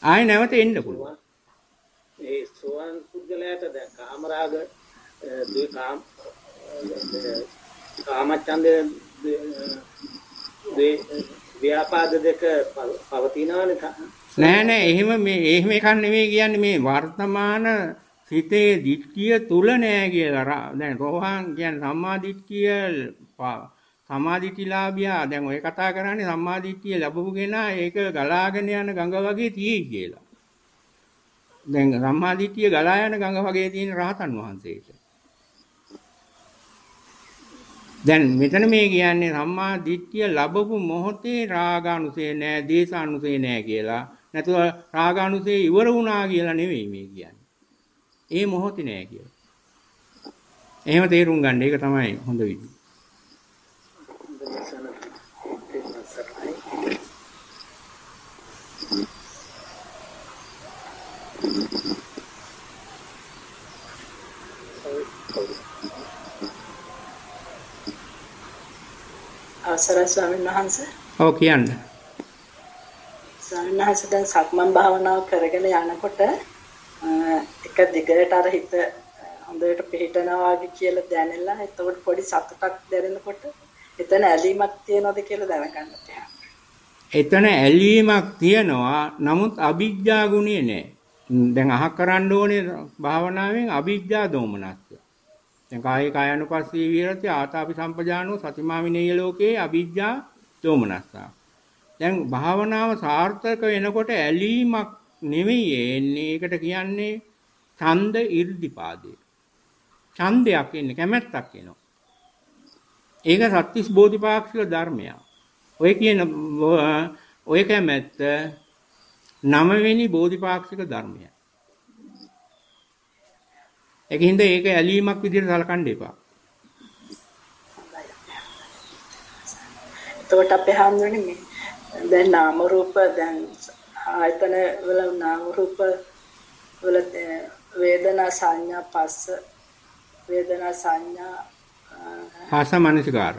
ආයෙ නැවත එන්න පුළුවන්. ඒ සෝවාන් පුද්ගලයාට දැන් කාමරාග ද්වේකාම කාමච්ඡන්ද ව්‍යාපාද දෙක පවතිනවනේ නෑ නෑ එහෙම මේ එහෙම එකක් නෙමෙයි කියන්නේ මේ වර්තමාන සිතේ දිට්ඨිය තුල නෑ කියලා දැන් රෝහන් කියන්නේ සම්මා දිට්ඨිය සම්මාදිට්ඨිලාභියා දැන් ඔය කතා කරන්නේ සම්මාදිට්ඨිය ලැබපු කෙනා ඒක ගලාගෙන යන ගඟ වගේ තියෙයි කියලා. දැන් සම්මාදිට්ඨිය ගලා යන ගඟ වගේ තියෙන රහතන් වහන්සේට. දැන් මෙතන මේ කියන්නේ සම්මා දිට්ඨිය ලැබපු මොහොතේ රාගානුසය නෑ, දේශානුසය නෑ කියලා. නැතුව රාගානුසය ඉවර වුණා කියලා නෙවෙයි මේ කියන්නේ. ඒ මොහොතේ නෑ කියලා. එහෙම තේරුම් ගන්න. ඒක තමයි හොඳ විදිහ. අවසරයි ස්වාමීන් වහන්සේ. ඔව් කියන්න. ස්වාමීන් වහන්සේ දැන් සක්මන් භාවනාව කරගෙන යනකොට එක දිගට අර හිත හොඳට පිළිටනවා වගේ කියලා දැනෙලා එතකොට පොඩි සතුටක් දැනෙනකොට එතන ඇලීමක් තියනවද කියලා දැනගන්න එතන ඇලීමක් තියනවා නමුත් අවිජ්ජා ගුණය නෑ. දැන් අහක් කරන්න ඕනේ භාවනාවෙන් අවිජ්ජා දෝමනස්ස. දැන් කායේ කායानुපස්සී විහෙරති ආතාපි සම්පජානෝ සතිමාවිනේය ලෝකේ අවිජ්ජා දෝමනස්ස. දැන් භාවනාව සාර්ථක වෙනකොට ඇලීමක් නෙවෙයි එන්නේ. ඒකට කියන්නේ ඡන්ද irdipaade. ඡන්දයක් එන්නේ කැමැත්තක් එනවා. ඒක සත්‍තිස් බෝධිපාක්ෂික ධර්මයක්. ඔය කියන ඔය කැමැත්ත නවවෙනි බෝධිපාක්ෂික ධර්මයක්. ඒකින්ද ඒක ඇලීමක් විදිහට සලකන්න එපා. එතකොට අපේ හාමුදුරනේ මේ දැන් නාම රූප දැන් ආයතන වල නාම රූප වල වේදනා සංඥා පස්ස වේදනා සංඥා පස්ස මනසිකාර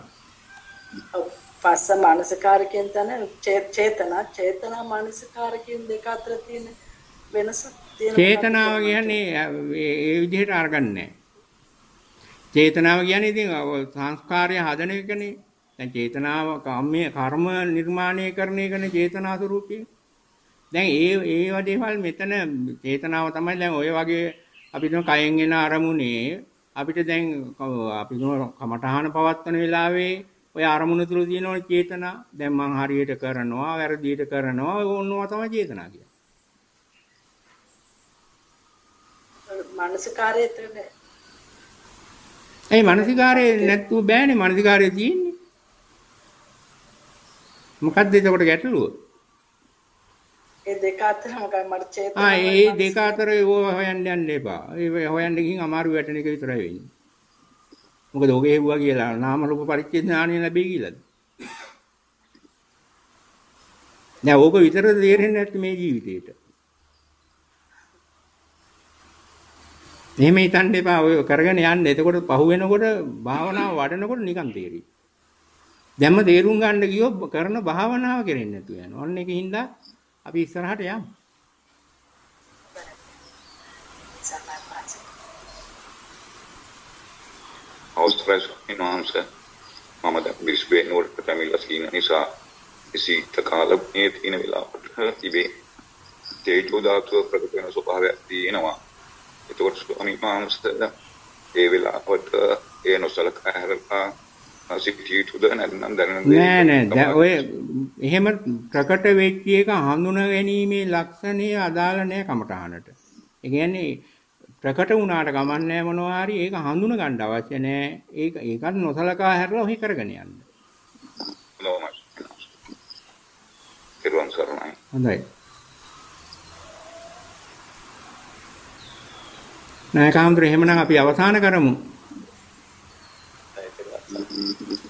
පස්ස මනසිකාර කියන තැන චේතනා චේතනා මනසිකාර කියන දෙක අතර තියෙන වෙනස චේතනාව කියන්නේ ඒ විදිහට අරගන්නේ චේතනාව කියන්නේ ඉතින් සංස්කාරය හදන එකනේ. දැන් චේතනාව කම්මේ කර්ම නිර්මාණය කරන එකනේ චේතනා ස්වરૂපේ. දැන් ඒ ඒ වදේවල් මෙතන චේතනාව තමයි දැන් ඔය වගේ අපි දුන කයෙන් එන අරමුණේ අපිට දැන් අපි දුන කමඨහන පවත්වන වෙලාවේ ඔය අරමුණ තුල තියෙන චේතනා දැන් මං හරියට කරනවා වැරදියට කරනවා ඕනවා තමයි චේතනා කියන්නේ. මානසිකාරය එතන ඒ මානසිකාරය නැත්තු බෑනේ මානසිකාරය තියෙන්නේ. මොකක්ද එතකොට ගැටලුව? ඒ දෙක අතර මොකක්ද මට චේතනාව ආ ඒ දෙක අතර ඒව හොයන්න යන්න එපා. ඒ හොයන්න ගිහින් අමාරු වැටෙන එක විතරයි වෙන්නේ. මොකද ඔගේ හෙව්වා කියලා නාම රූප පරිච්ඡේද ඥානිය ලැබෙයි කියලාද? නෑ ඕක විතර තේරෙන්නේ නැත්නම් මේ ජීවිතේට. මෙහෙම හිතන්න එපා ඔය කරගෙන යන්න. එතකොට පහු වෙනකොට භාවනාව වඩනකොට නිකන් තේරෙයි. දැම්ම තේරුම් ගන්න ගියොත් කරන භාවනාව කෙරෙන්නේ නැතු වෙනවා. ඔන්න ඒකින්ද අපි ඉස්සරහට යමු. අවස්ථරයි ස්වාමීන් මම දැන් බිස්බේ නුවරට පැමිණලා සිටින නිසා ඉසිත කාලයේ තියෙන වෙලාවට ඉබේ තේජෝ ධාතුව ප්‍රකට වෙන ස්වභාවයක් තියෙනවා. එතකොට ස්වාමීන් වහන්සේ ඒ වෙලාවට ඒ නොසලකා හැරලා නෑ නෑ ඔය එහෙම ප්‍රකට වෙච්ච එක හඳුන ගැනීමේ ලක්ෂණය අදාළ නෑ කමටහනට. ඒ කියන්නේ ප්‍රකට වුණාට කමන්නේ මොනවා හරි ඒක හඳුන ගන්න අවශ්‍ය නෑ. ඒක ඒකත් නොසලකා හැරලා ඔහි කරගෙන යන්න. හොඳයි. නෑ කාමතුර එහෙමනම් අපි අවසන් කරමු. Thank you.